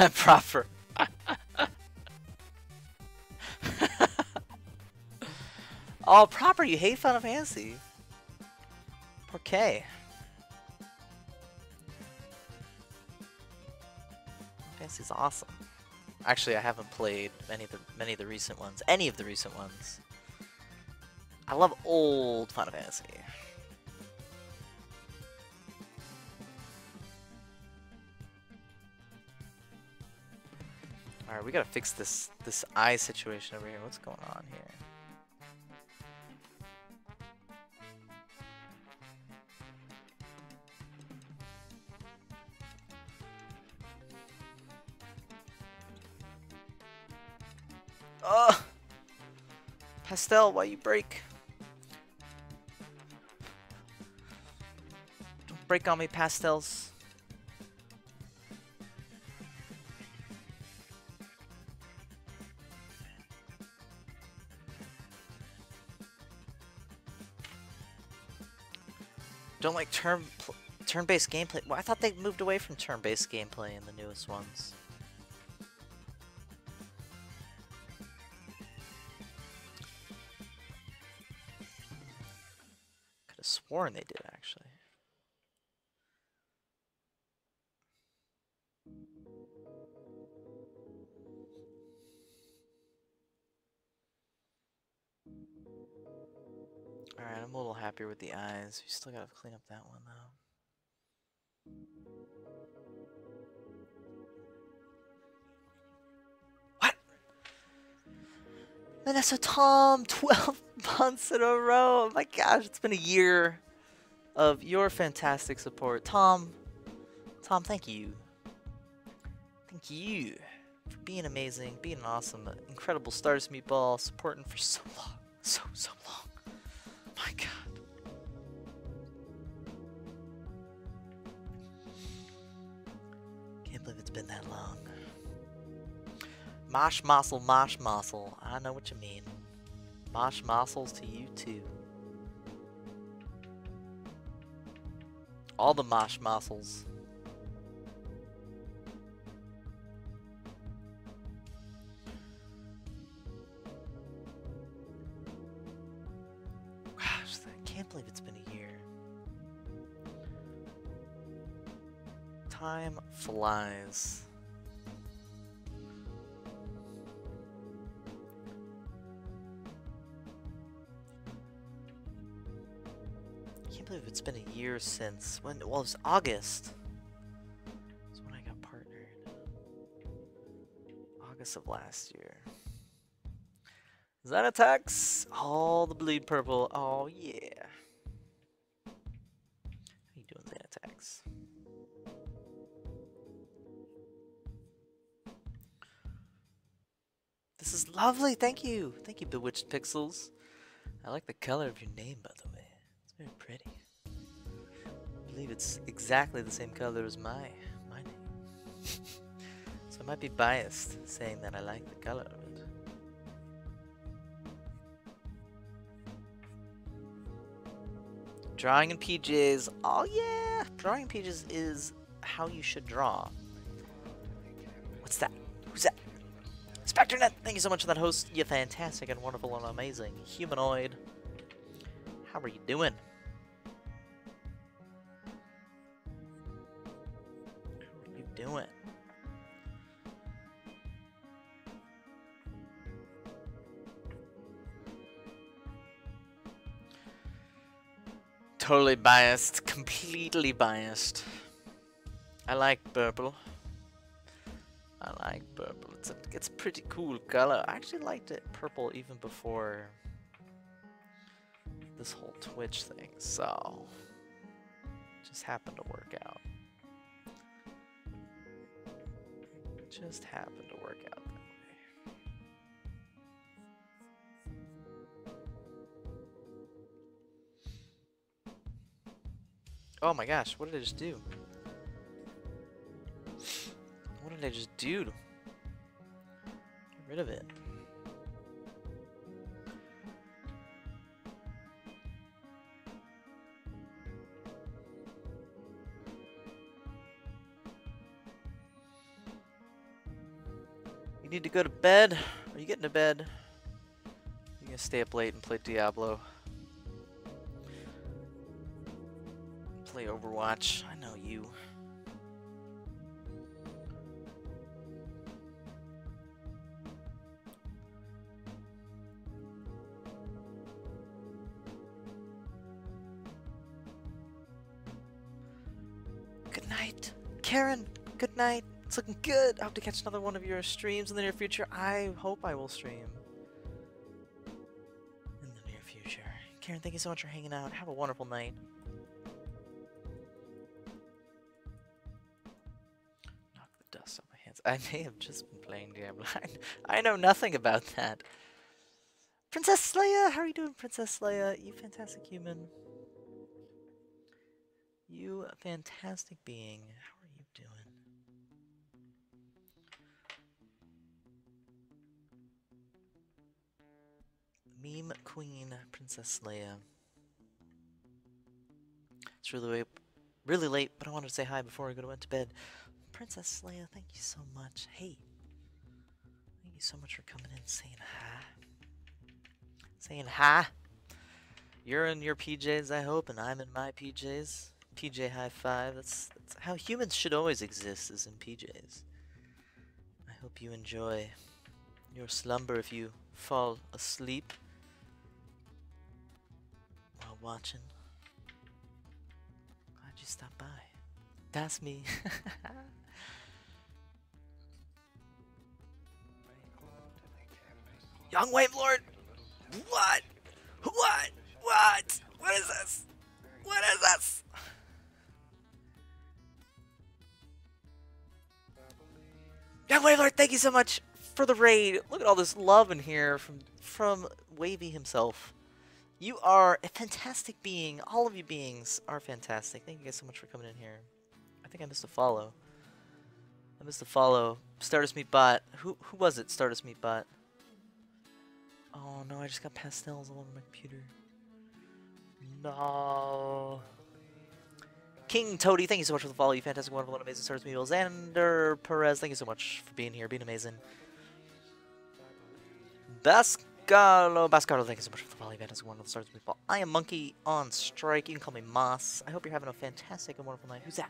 Proper. oh, proper, you hate Final Fantasy. Okay. Fantasy's awesome. Actually, I haven't played many of the many of the recent ones. Any of the recent ones. I love old Final Fantasy. We gotta fix this this eye situation over here. What's going on here? Ugh! Pastel, why you break? Don't break on me, pastels. Don't like turn turn-based gameplay. Well, I thought they moved away from turn-based gameplay in the newest ones. Could have sworn they did actually. Alright, I'm a little happier with the eyes. We still gotta clean up that one though. What? Vanessa Tom, 12 months in a row. Oh my gosh, it's been a year of your fantastic support. Tom, Tom, thank you. Thank you for being amazing, being an awesome, incredible Stars Meatball, supporting for so long. So, so long my god. Can't believe it's been that long. Mosh mossel, mosh mossel. I know what you mean. Mosh mossels to you too. All the mosh mossels. Time flies. Can't believe it's been a year since when well it was August. That's when I got partnered. August of last year. Xanatex, all the bleed purple. Oh yeah. Lovely. Thank you. Thank you, Bewitched Pixels. I like the color of your name, by the way. It's very pretty. I believe it's exactly the same color as my my name. so I might be biased saying that I like the color of it. Drawing in PJs. Oh yeah! Drawing in PJs is how you should draw. SpectreNet, thank you so much for that host. You're fantastic and wonderful and amazing humanoid. How are you doing? How are you doing? Totally biased, completely biased. I like purple. I like purple. It's a, it's a pretty cool color. I actually liked it purple even before this whole Twitch thing, so just happened to work out. Just happened to work out that way. Oh my gosh, what did I just do? I just do? Get rid of it. You need to go to bed? Are you getting to bed? You gonna stay up late and play Diablo? Play Overwatch? I know you. Good night. It's looking good. I hope to catch another one of your streams in the near future. I hope I will stream in the near future. Karen, thank you so much for hanging out. Have a wonderful night. Knock the dust off my hands. I may have just been playing Diablo. I, know nothing about that. Princess Leia, how are you doing, Princess Leia? You fantastic human. You fantastic being. Meme Queen, Princess Leia. It's really late, really late, but I wanted to say hi before I go to bed. Princess Leia, thank you so much. Hey, thank you so much for coming in, saying hi. Saying hi. You're in your PJs, I hope, and I'm in my PJs. PJ high five. That's, that's how humans should always exist, is in PJs. I hope you enjoy your slumber if you fall asleep watching. Glad you stopped by. That's me. Young Wave Lord! What? What? What? What is this? What is this? Young Wave Lord, thank you so much for the raid. Look at all this love in here from from Wavy himself. You are a fantastic being. All of you beings are fantastic. Thank you guys so much for coming in here. I think I missed a follow. I missed a follow. Stardust Meatball. Who who was it? Stardust Meatball. Oh no, I just got pastels all over my computer. No. King Toady, thank you so much for the follow. You fantastic, wonderful, and amazing Stardust Meat. Xander Perez, thank you so much for being here, being amazing. Bascarlo, Bascarlo, thank you so much for the follow. You fantastic, wonderful Stardust Meatball. I am Monkey on strike. You can call me Moss. I hope you're having a fantastic and wonderful night. Who's that?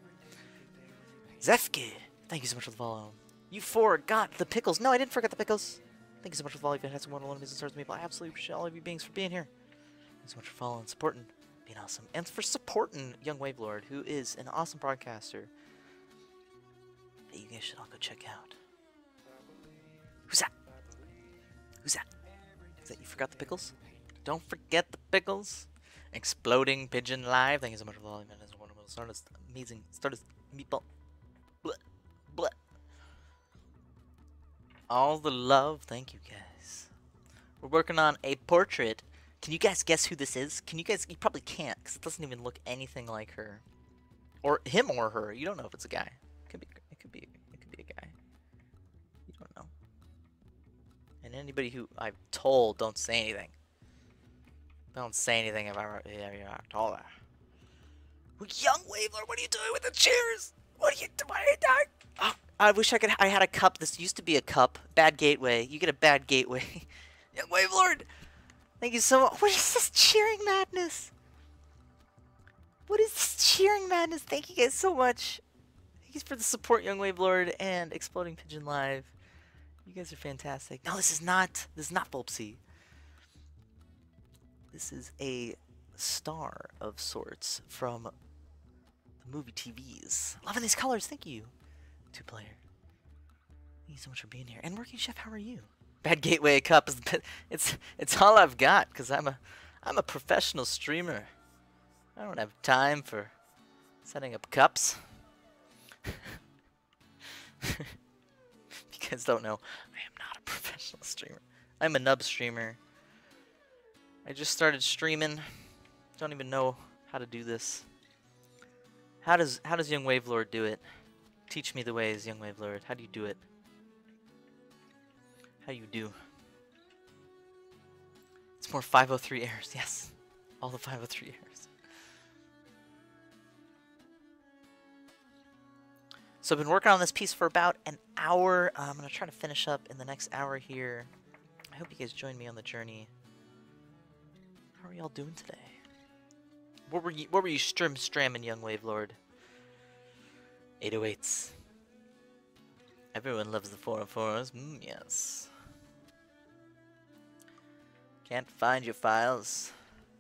Zefke, thank you so much for the follow. You forgot the pickles. No, I didn't forget the pickles. Thank you so much for the follow. You fantastic, wonderful, and amazing Stardust Meatball. I absolutely appreciate all of you beings for being here. Thanks so much for following, supporting, being awesome, and for supporting Young Wave Lord, who is an awesome broadcaster that you guys should all go check out. Who's that? Who's that? That you forgot the pickles? Don't forget the pickles. Exploding Pigeon Live. Thank you so much for man. It's wonderful. Stardust, amazing. Stardust meatball. All the love. Thank you guys. We're working on a portrait. Can you guys guess who this is? Can you guys? You probably can't, because it doesn't even look anything like her. or him or her. You don't know if it's a guy. And anybody who I've told, don't say anything. Don't say anything if I yeah, yeah, told her. Young Wavelord, what are you doing with the chairs? What are you doing? What are you doing? Oh, I wish I could. I had a cup. This used to be a cup. Bad gateway. You get a bad gateway. Young Wavelord, thank you so much. What is this cheering madness? What is this cheering madness? Thank you guys so much. Thank you for the support, Young Wavelord and Exploding Pigeon Live. You guys are fantastic. No, this is not. This is not Bulbsy. This is a star of sorts from the movie TVs. Loving these colors. Thank you, two player. Thank you so much for being here. And working chef, how are you? Bad Gateway Cup is it's it's all I've got because I'm a I'm a professional streamer. I don't have time for setting up cups. guys don't know, I am not a professional streamer. I'm a nub streamer. I just started streaming. Don't even know how to do this. How does how does Young Wave Lord do it? Teach me the ways, Young Wave Lord. How do you do it? How you do? It's more 503 errors. Yes, all the 503 errors. So I've been working on this piece for about an hour. Uh, I'm going to try to finish up in the next hour here. I hope you guys join me on the journey. How are y'all doing today? What were you what were you strim stramming, young wave lord? 808s. Everyone loves the 404s. Mm, yes. Can't find your files.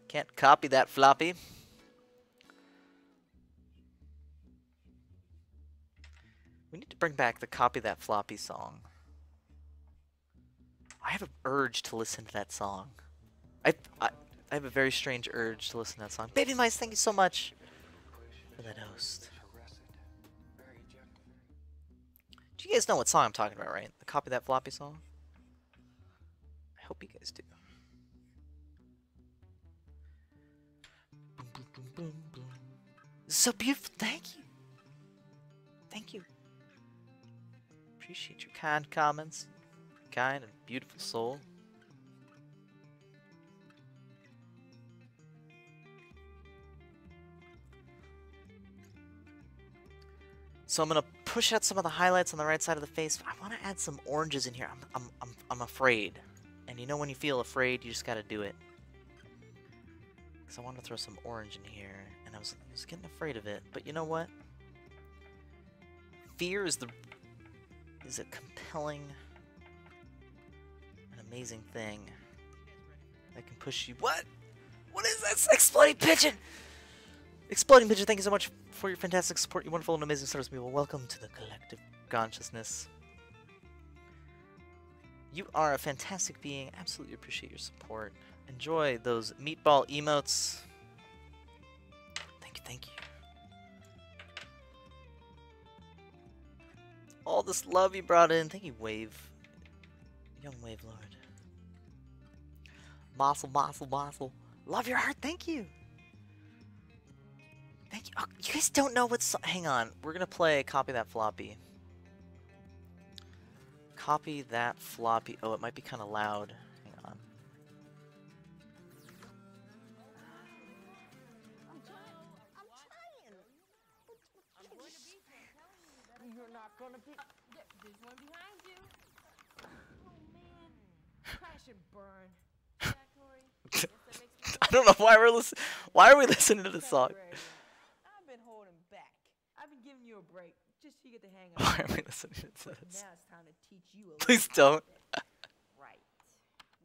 Can't copy that floppy. We need to bring back the copy that floppy song. I have an urge to listen to that song. I, I, I have a very strange urge to listen to that song. Baby Mice, thank you so much for that host. Do you guys know what song I'm talking about, right? The copy that floppy song? I hope you guys do. So beautiful. Thank you. Thank you. Appreciate your kind comments. Kind and beautiful soul. So I'm gonna push out some of the highlights on the right side of the face. I want to add some oranges in here. I'm, I'm, I'm, I'm afraid. And you know when you feel afraid, you just gotta do it. Because I want to throw some orange in here. And I was, I was getting afraid of it. But you know what? Fear is the is a compelling, an amazing thing that can push you. What? What is this? Exploding pigeon! Exploding pigeon, thank you so much for your fantastic support, you wonderful and amazing service people. Welcome to the collective consciousness. You are a fantastic being. Absolutely appreciate your support. Enjoy those meatball emotes. Thank you, thank you. All this love you brought in. Thank you, Wave. Young Wave Lord. Mossel, mossel, mossel. Love your heart. Thank you. Thank you. Oh, you guys don't know what's... Hang on. We're going to play Copy That Floppy. Copy that floppy. Oh, it might be kind of loud. Crash and burn. Yeah, Tori. Guess that makes me I don't know why we're listening. Why are we listening to this song? I've been holding back. I've been giving you a break just so you get the hang of Why are we listening to this? now it's time to teach you a Please don't. Right.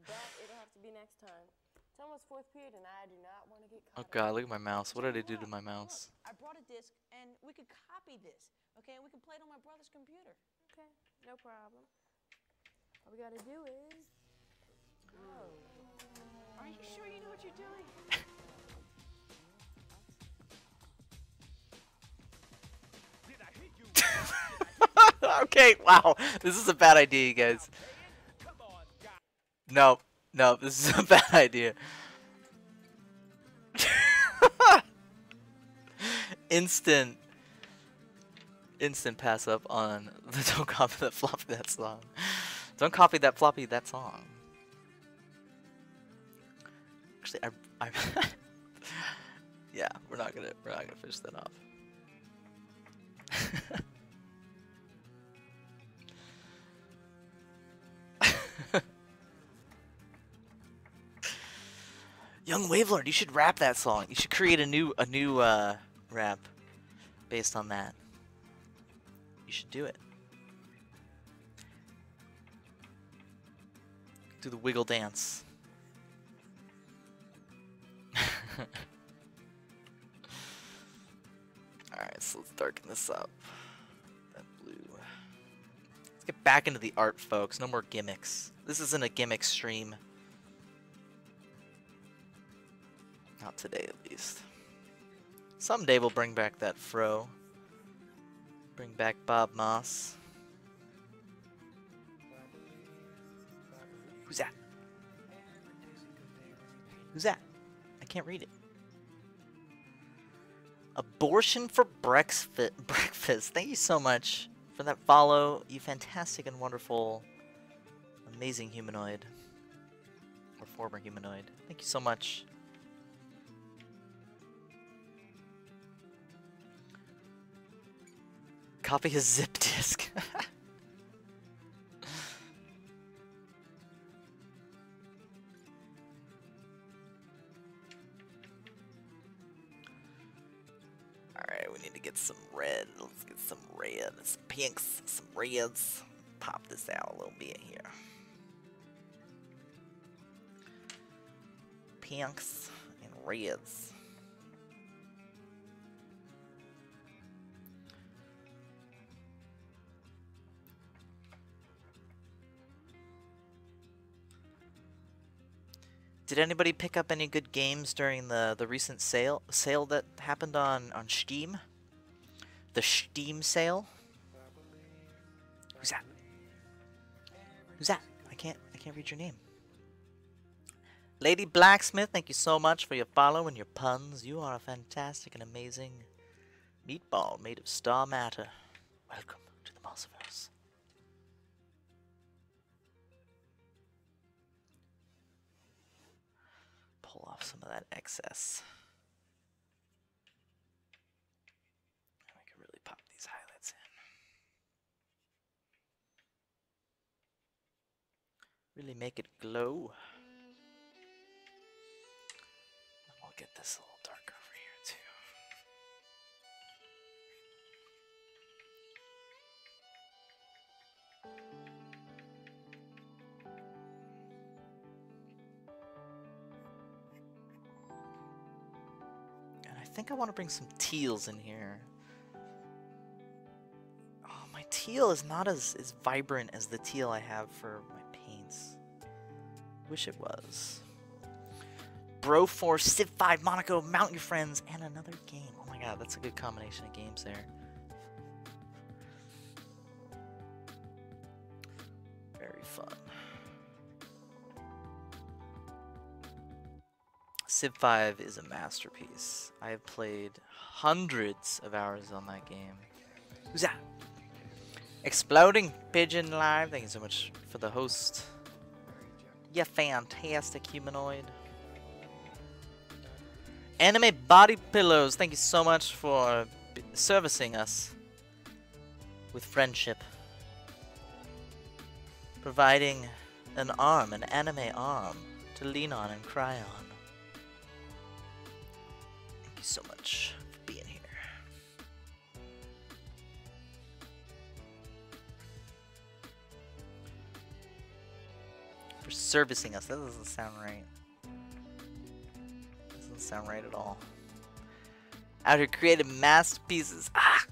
But it'll have to be next time. It's almost fourth period, and I do not want to get Oh god, look at my mouse. What did I do to Look, my look, mouse? I brought a disc, and we could copy this, okay? And we can play it on my brother's computer. Okay, no problem. All we gotta do is. Oh. Are you sure you know what you're doing? okay, wow. This is a bad idea, you guys. No, no, this is a bad idea. Instant, instant pass up on the don't copy that floppy that song. Don't copy that floppy that song. Actually, I, I yeah, we're not gonna we're not gonna finish that off. Young Wavelord, you should rap that song. You should create a new a new uh, rap based on that. You should do it. Do the wiggle dance. Alright, so let's darken this up. That blue. Let's get back into the art, folks. No more gimmicks. This isn't a gimmick stream. Not today, at least. Someday we'll bring back that fro. Bring back Bob Moss. Who's that? Who's that? Can't read it. Abortion for breakfast. Breakfast. Thank you so much for that follow. You fantastic and wonderful, amazing humanoid, or former humanoid. Thank you so much. Copy his zip disk. some red. Let's get some red, some pinks, some reds. Pop this out a little bit here. Pinks and reds. Did anybody pick up any good games during the the recent sale sale that happened on on Steam? The Steam sale. Who's that? Who's that? I can't I can't read your name. Lady Blacksmith, thank you so much for your follow and your puns. You are a fantastic and amazing meatball made of star matter. Welcome to the Mossiverse. pull off some of that excess. We can really pop these highlights in. Really make it glow. We'll get this a little darker over here too. And I think I want to bring some teals in here. Oh, my teal is not as, as vibrant as the teal I have for my. Wish it was. Broforce, Civ 5, Monaco, Mount Your Friends, and another game. Oh my god, that's a good combination of games there. Very fun. Civ 5 is a masterpiece. I have played hundreds of hours on that game. Who's that? Exploding Pigeon Live. Thank you so much for the host. Yeah, fantastic humanoid. Anime Body Pillows. Thank you so much for servicing us with friendship. Providing an arm, an anime arm, to lean on and cry on. Thank you so much servicing us. That doesn't sound right. Doesn't sound right at all. Out here creating masterpieces. Ah!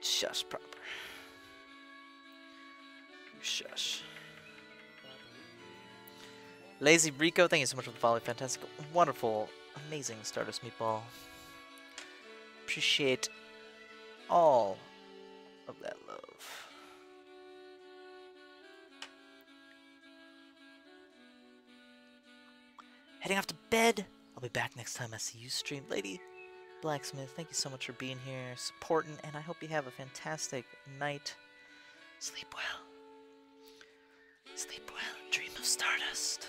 Shush proper. Shush. Lazy Rico, thank you so much for the follow. Fantastic, wonderful, amazing Stardust Meatball. Appreciate all of that Heading off to bed. I'll be back next time I see you stream. Lady Blacksmith, thank you so much for being here, supporting, and I hope you have a fantastic night. Sleep well. Sleep well. Dream of Stardust.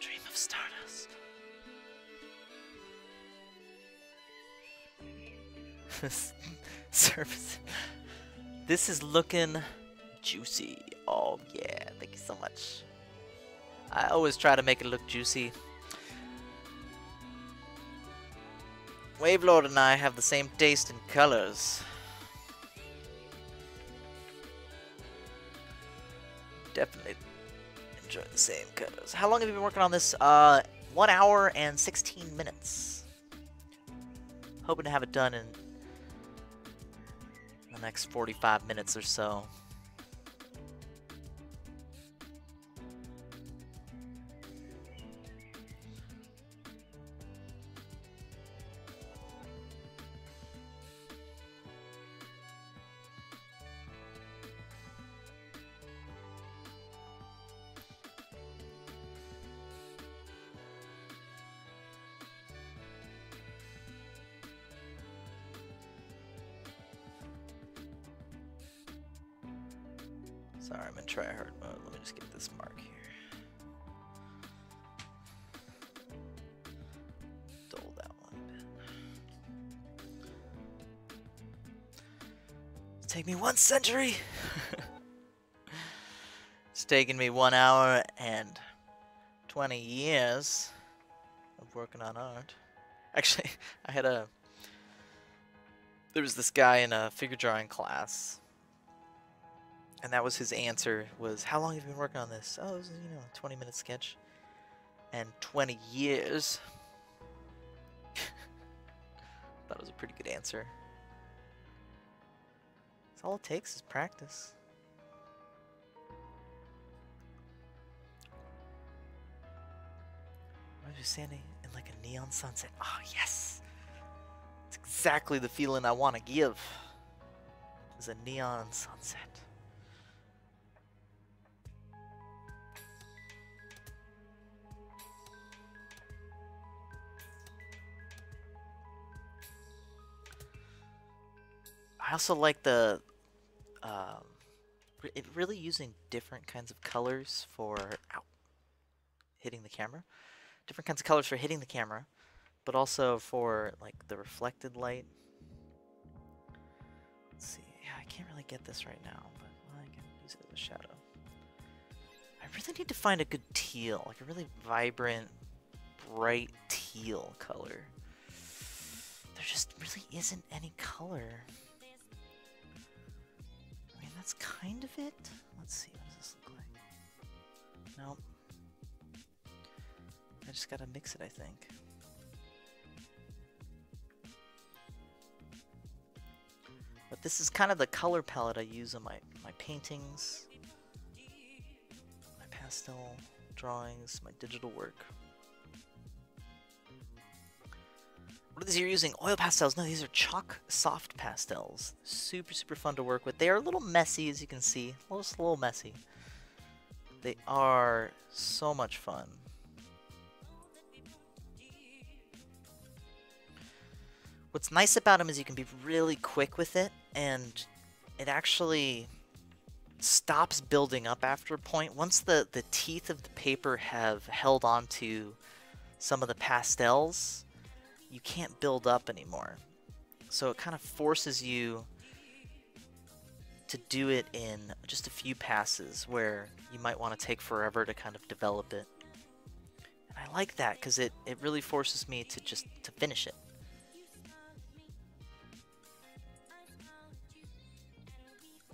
Dream of Stardust. Service. This is looking juicy. Oh yeah, thank you so much. I always try to make it look juicy. Wavelord and I have the same taste in colors. Definitely enjoy the same colors. How long have you been working on this? Uh, one hour and 16 minutes. Hoping to have it done in the next 45 minutes or so. Me one century. it's taken me one hour and 20 years of working on art. Actually, I had a. There was this guy in a figure drawing class and that was his answer was how long have you been working on this oh it was you know a 20 minute sketch and 20 years it was a pretty good answer all it takes is practice. I was standing in like a neon sunset? Oh yes! It's exactly the feeling I want to give. Is a neon sunset. I also like the um, re- really using different kinds of colors for ow, hitting the camera, different kinds of colors for hitting the camera, but also for like the reflected light. Let's see, yeah, I can't really get this right now, but I can use it as a shadow. I really need to find a good teal, like a really vibrant, bright teal color. There just really isn't any color. That's kind of it. Let's see, what does this look like? Nope. I just gotta mix it, I think. But this is kind of the color palette I use on my, my paintings, my pastel drawings, my digital work. What these you're using? Oil pastels? No, these are chalk soft pastels. Super, super fun to work with. They are a little messy, as you can see. Just a little messy. They are so much fun. What's nice about them is you can be really quick with it, and it actually stops building up after a point. Once the, the teeth of the paper have held onto some of the pastels, you can't build up anymore. So it kind of forces you to do it in just a few passes where you might want to take forever to kind of develop it. And I like that because it, it really forces me to just to finish it.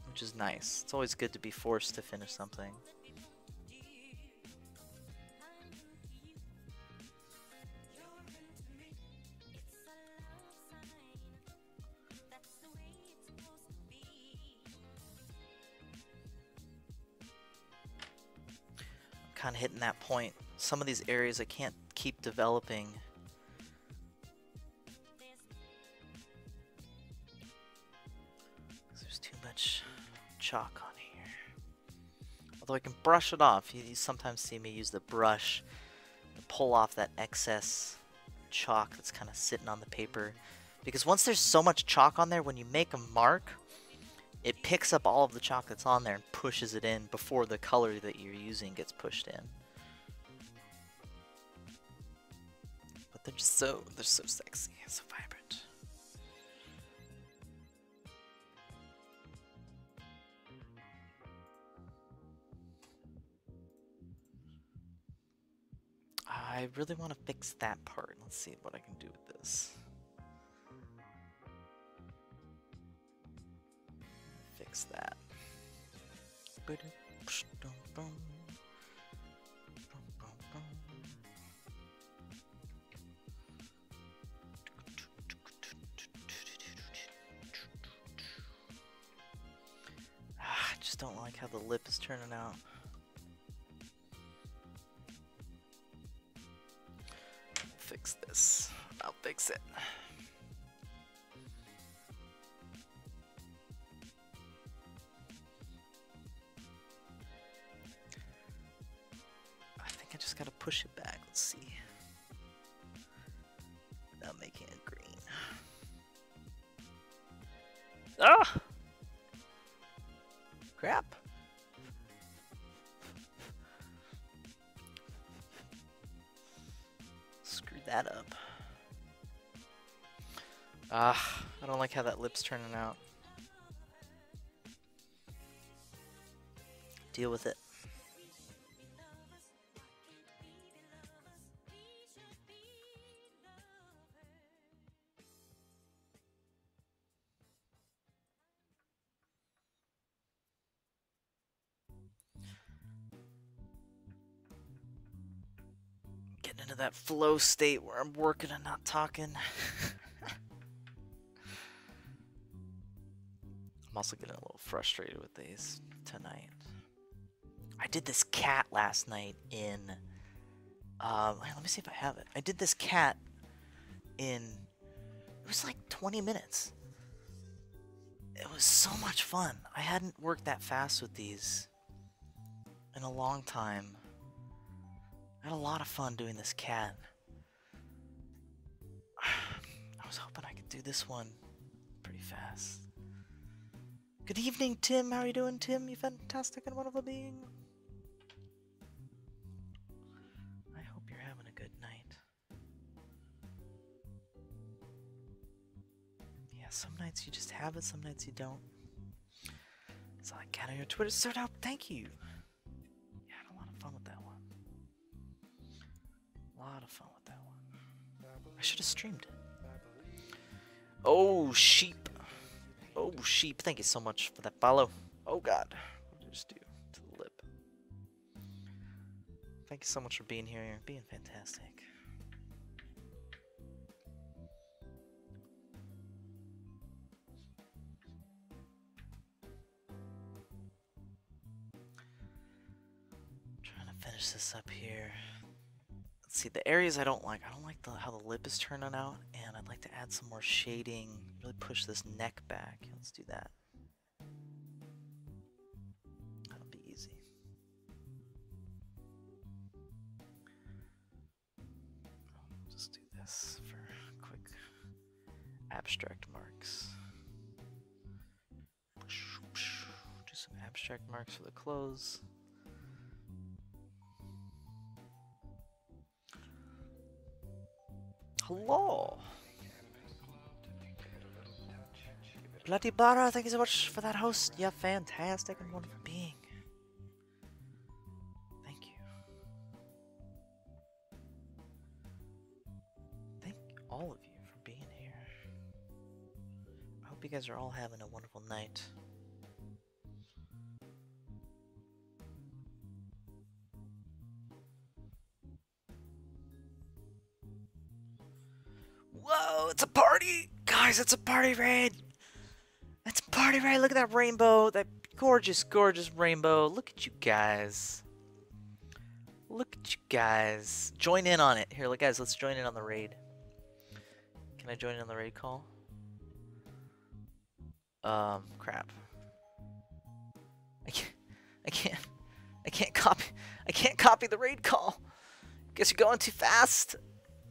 Which is nice. It's always good to be forced to finish something. Kind of hitting that point. Some of these areas I can't keep developing. There's too much chalk on here. Although I can brush it off. You, you sometimes see me use the brush to pull off that excess chalk that's kind of sitting on the paper. Because once there's so much chalk on there, when you make a mark, it picks up all of the chalk that's on there and pushes it in before the color that you're using gets pushed in. But they're just so, they're so sexy, so vibrant. I really want to fix that part. Let's see what I can do with this. Fix that. Ah, I just don't like how the lip is turning out. fix this. I'll fix it. Push it back. Let's see. Without making it green. Ah! Crap. Screw that up. Ah, I don't like how that lip's turning out. Deal with it. That flow state where I'm working and not talking. I'm also getting a little frustrated with these tonight. I did this cat last night in. Um, let me see if I have it. I did this cat in. It was like 20 minutes. It was so much fun. I hadn't worked that fast with these in a long time. I had a lot of fun doing this cat. I was hoping I could do this one pretty fast. Good evening, Tim. How are you doing, Tim? You fantastic and wonderful being. I hope you're having a good night. Yeah, some nights you just have it, some nights you don't. So I got on your Twitter start out. Oh, thank you. Lot of fun with that one. I should have streamed it. Oh, sheep. Oh, sheep. Thank you so much for that follow. Oh, God. What just do to the lip? Thank you so much for being here. You're being fantastic. Trying to finish this up here. See, the areas I don't like. I don't like the, how the lip is turning out, and I'd like to add some more shading. Really push this neck back. Let's do that. That'll be easy. Just do this for quick abstract marks. Do some abstract marks for the clothes. Hello. Bloody Barra, thank you so much for that host. Yeah, fantastic and wonderful being. Thank you. Thank all of you for being here. I hope you guys are all having a wonderful night. It's a party! Guys, it's a party raid! It's a party raid! Look at that rainbow! That gorgeous, gorgeous rainbow! Look at you guys! Look at you guys! Join in on it. Here, look, guys, let's join in on the raid. Can I join in on the raid call? Um, crap. I can't, I can't, I can't copy, I can't copy the raid call. Guess you're going too fast.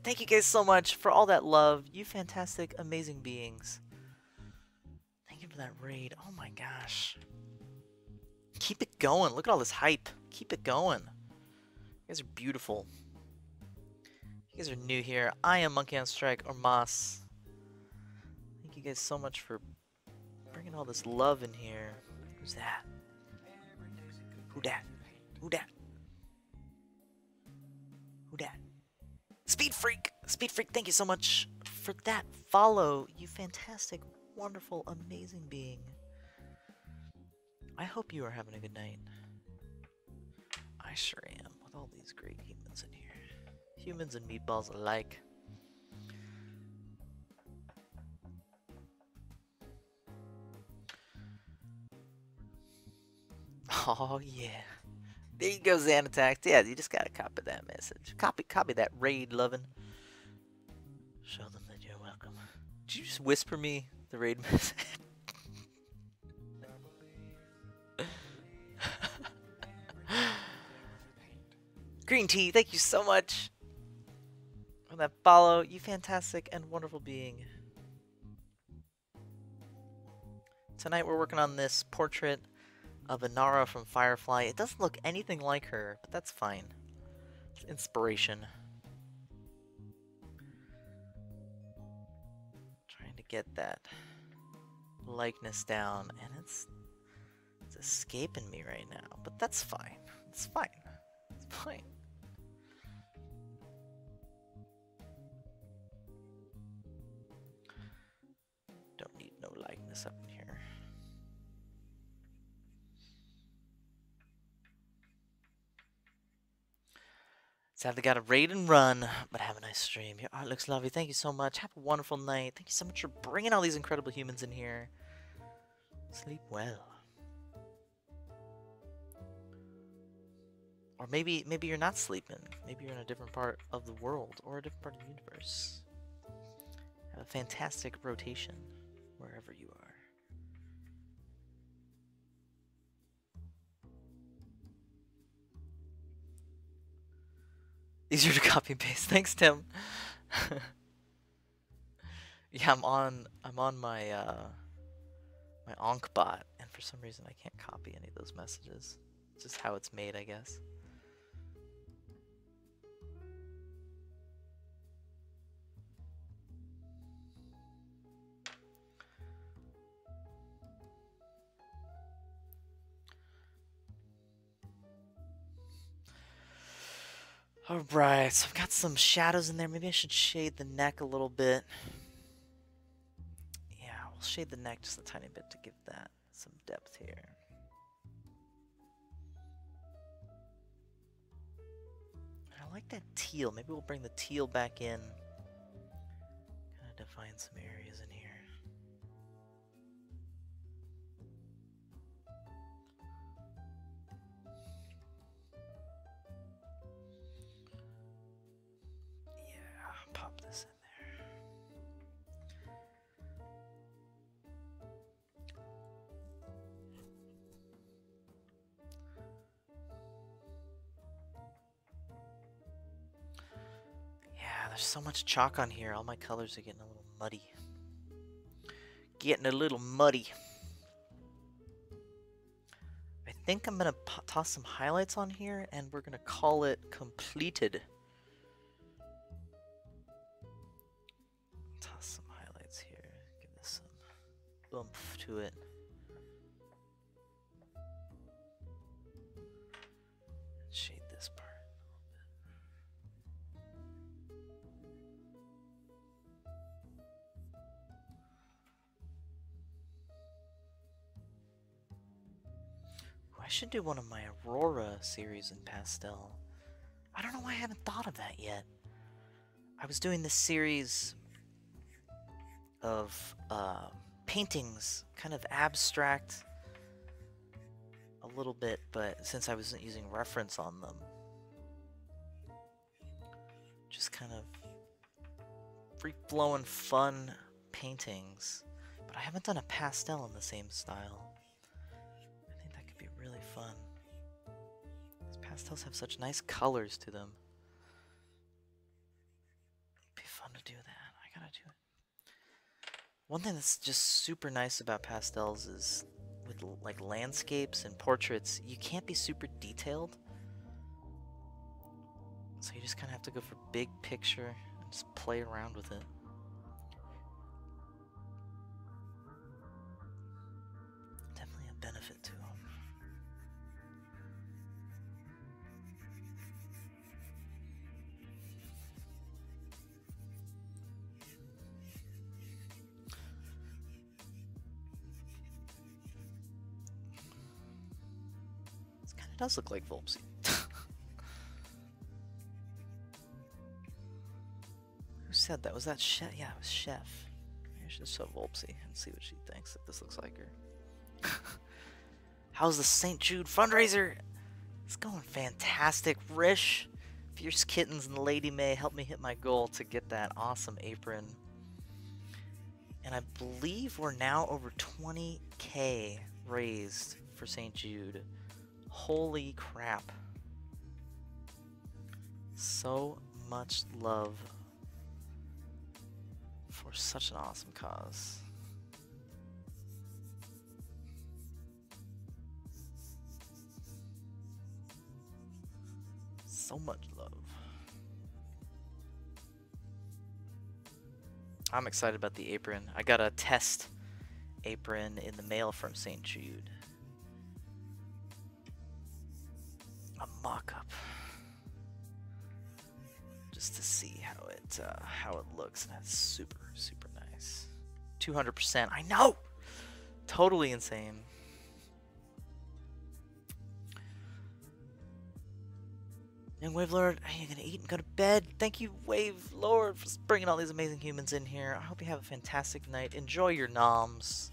Thank you guys so much for all that love. You fantastic, amazing beings. Thank you for that raid. Oh my gosh. Keep it going. Look at all this hype. Keep it going. You guys are beautiful. You guys are new here. I am Monkey on Strike or Moss. Thank you guys so much for bringing all this love in here. Who's that? Who dat? Who dat? Who dat? Speed Freak! Speed Freak, thank you so much for that follow, you fantastic, wonderful, amazing being. I hope you are having a good night. I sure am, with all these great humans in here. Humans and meatballs alike. Oh yeah. There you go, Xanattack. Yeah, you just gotta copy that message. Copy copy that raid loving. Show them that you're welcome. Did you just whisper me the raid message? Green tea, thank you so much for that follow. You fantastic and wonderful being. Tonight we're working on this portrait of Inara from Firefly. It doesn't look anything like her, but that's fine. It's inspiration. Trying to get that likeness down, and it's it's escaping me right now, but that's fine. It's fine. It's fine. Don't need no likeness up Sadly, got to raid and run, but have a nice stream. Your art looks lovely. Thank you so much. Have a wonderful night. Thank you so much for bringing all these incredible humans in here. Sleep well. Or maybe maybe you're not sleeping. Maybe you're in a different part of the world or a different part of the universe. Have a fantastic rotation wherever you are. Easier to copy and paste. Thanks, Tim. yeah, I'm on I'm on my uh my Onk bot, and for some reason I can't copy any of those messages. It's just how it's made, I guess. Alright, so I've got some shadows in there. Maybe I should shade the neck a little bit. Yeah, we'll shade the neck just a tiny bit to give that some depth here. I like that teal. Maybe we'll bring the teal back in. Kind of define some areas in here. So much chalk on here. All my colors are getting a little muddy. Getting a little muddy. I think I'm gonna toss some highlights on here, and we're gonna call it completed. Toss some highlights here. Give this some oomph to it. I should do one of my Aurora series in pastel. I don't know why I haven't thought of that yet. I was doing this series of uh, paintings, kind of abstract a little bit, but since I wasn't using reference on them, just kind of free flowing, fun paintings. But I haven't done a pastel in the same style really fun. These pastels have such nice colors to them. It'd be fun to do that. I gotta do it. One thing that's just super nice about pastels is with like landscapes and portraits, you can't be super detailed. So you just kind of have to go for big picture and just play around with it. Does look like Volpsy. Who said that? Was that Chef? Yeah, it was Chef. I should show Volpsy and see what she thinks that this looks like her. How's the St. Jude fundraiser? It's going fantastic. Rish, Fierce Kittens, and Lady May helped me hit my goal to get that awesome apron. And I believe we're now over 20k raised for St. Jude. Holy crap. So much love for such an awesome cause. So much love. I'm excited about the apron. I got a test apron in the mail from St. Jude. Just to see how it uh, how it looks, and that's super super nice. 200%. I know. Totally insane. And Wavelord, are you gonna eat and go to bed? Thank you, Wavelord, for bringing all these amazing humans in here. I hope you have a fantastic night. Enjoy your noms.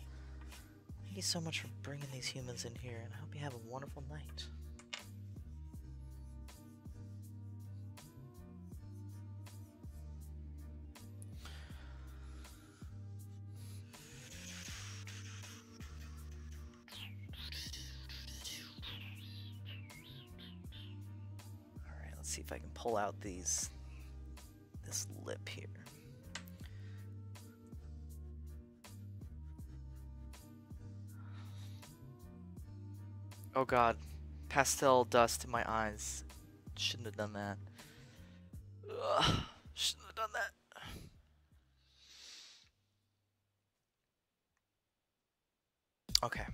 Thank you so much for bringing these humans in here, and I hope you have a wonderful night. Pull out these this lip here. Oh god, pastel dust in my eyes. Shouldn't have done that. Ugh, shouldn't have done that. Okay.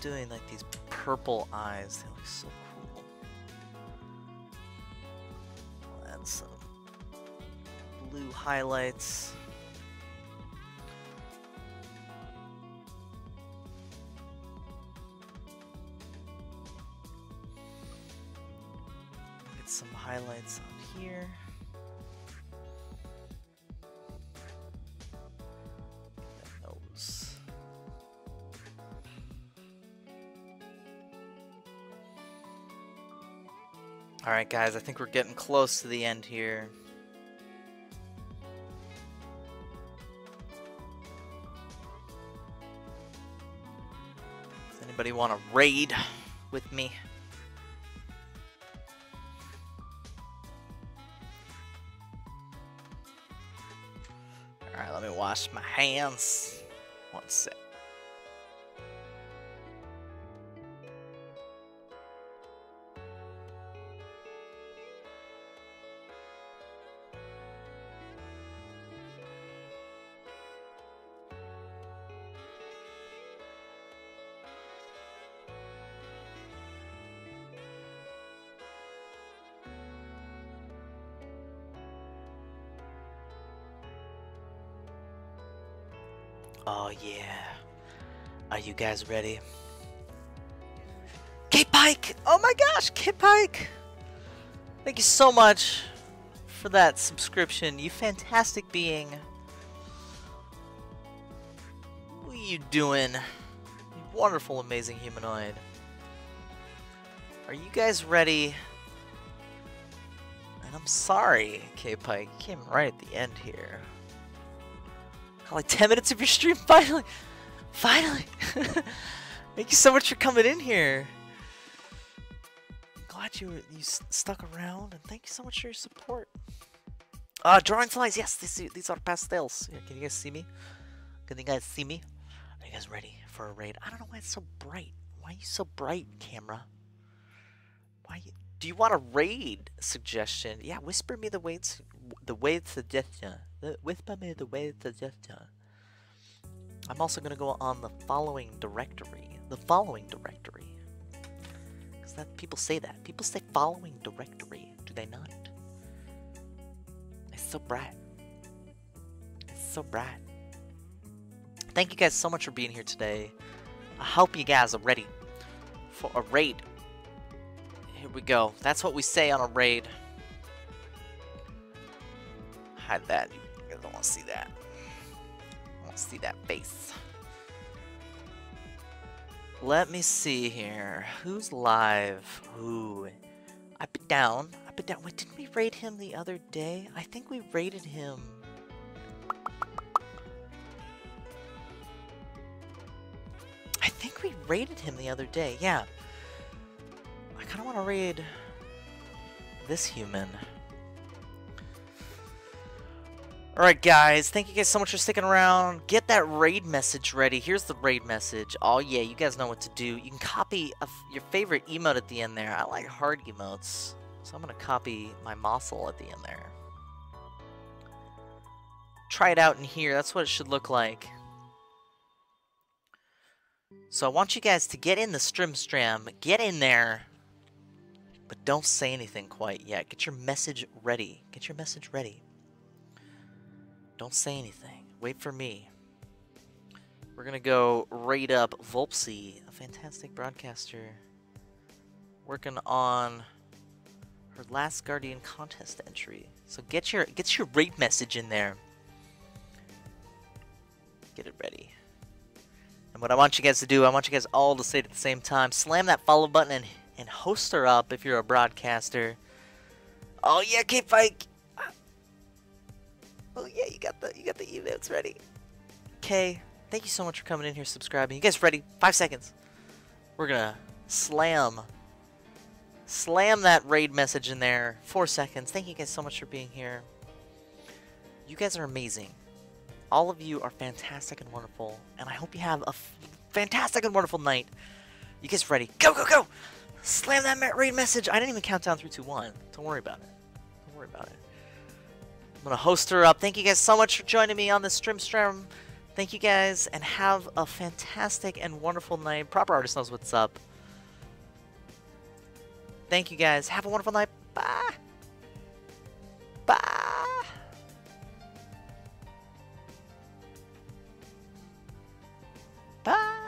Doing like these purple eyes. They look so cool. Add some blue highlights. Alright guys, I think we're getting close to the end here. Does anybody want to raid with me? Alright, let me wash my hands. One sec. You guys ready? Kate Pike! Oh my gosh, Kate Pike! Thank you so much for that subscription, you fantastic being. What are you doing? You wonderful, amazing humanoid. Are you guys ready? And I'm sorry, K Pike, you came right at the end here. Got like 10 minutes of your stream, finally! Finally! Thank you so much for coming in here. Glad you you stuck around, and thank you so much for your support. Uh, drawing flies. Yes, these these are pastels. can you guys see me? Can you guys see me? Are you guys ready for a raid? I don't know why it's so bright. Why are you so bright, camera? Why? You, do you want a raid suggestion? Yeah, whisper me the way the way suggestion. Whisper me the way suggestion. I'm also gonna go on the following directory. The following directory. Because that people say that. People say following directory. Do they not? It's so bright. It's so bright. Thank you guys so much for being here today. I hope you guys are ready for a raid. Here we go. That's what we say on a raid. Hide that. You guys don't want to see that. See that face. Let me see here. Who's live? Who? Up and down. Up and down. Wait, didn't we raid him the other day? I think we raided him. I think we raided him the other day. Yeah. I kind of want to raid this human. Alright guys, thank you guys so much for sticking around. Get that raid message ready. Here's the raid message. Oh yeah, you guys know what to do. You can copy your favorite emote at the end there. I like hard emotes. So I'm going to copy my Mossel at the end there. Try it out in here. That's what it should look like. So I want you guys to get in the Strimstram. Get in there. But don't say anything quite yet. Get your message ready. Get your message ready. Don't say anything. Wait for me. We're gonna go raid up Volpsy, a fantastic broadcaster, working on her last Guardian contest entry. So get your get your raid message in there. Get it ready. And what I want you guys to do, I want you guys all to say it at the same time. Slam that follow button and, and host her up if you're a broadcaster. Oh yeah, K-Pike! Oh yeah, you got the you got the emotes ready. Okay, thank you so much for coming in here, subscribing. You guys ready? Five seconds. We're gonna slam, slam that raid message in there. Four seconds. Thank you guys so much for being here. You guys are amazing. All of you are fantastic and wonderful, and I hope you have a fantastic and wonderful night. You guys ready? Go, go, go! Slam that raid message. I didn't even count down three, two, one. Don't worry about it. Don't worry about it. Going to host her up. Thank you guys so much for joining me on this stream stream. Thank you guys, and have a fantastic and wonderful night. Proper Artist knows what's up. Thank you guys. Have a wonderful night. Bye. Bye. Bye.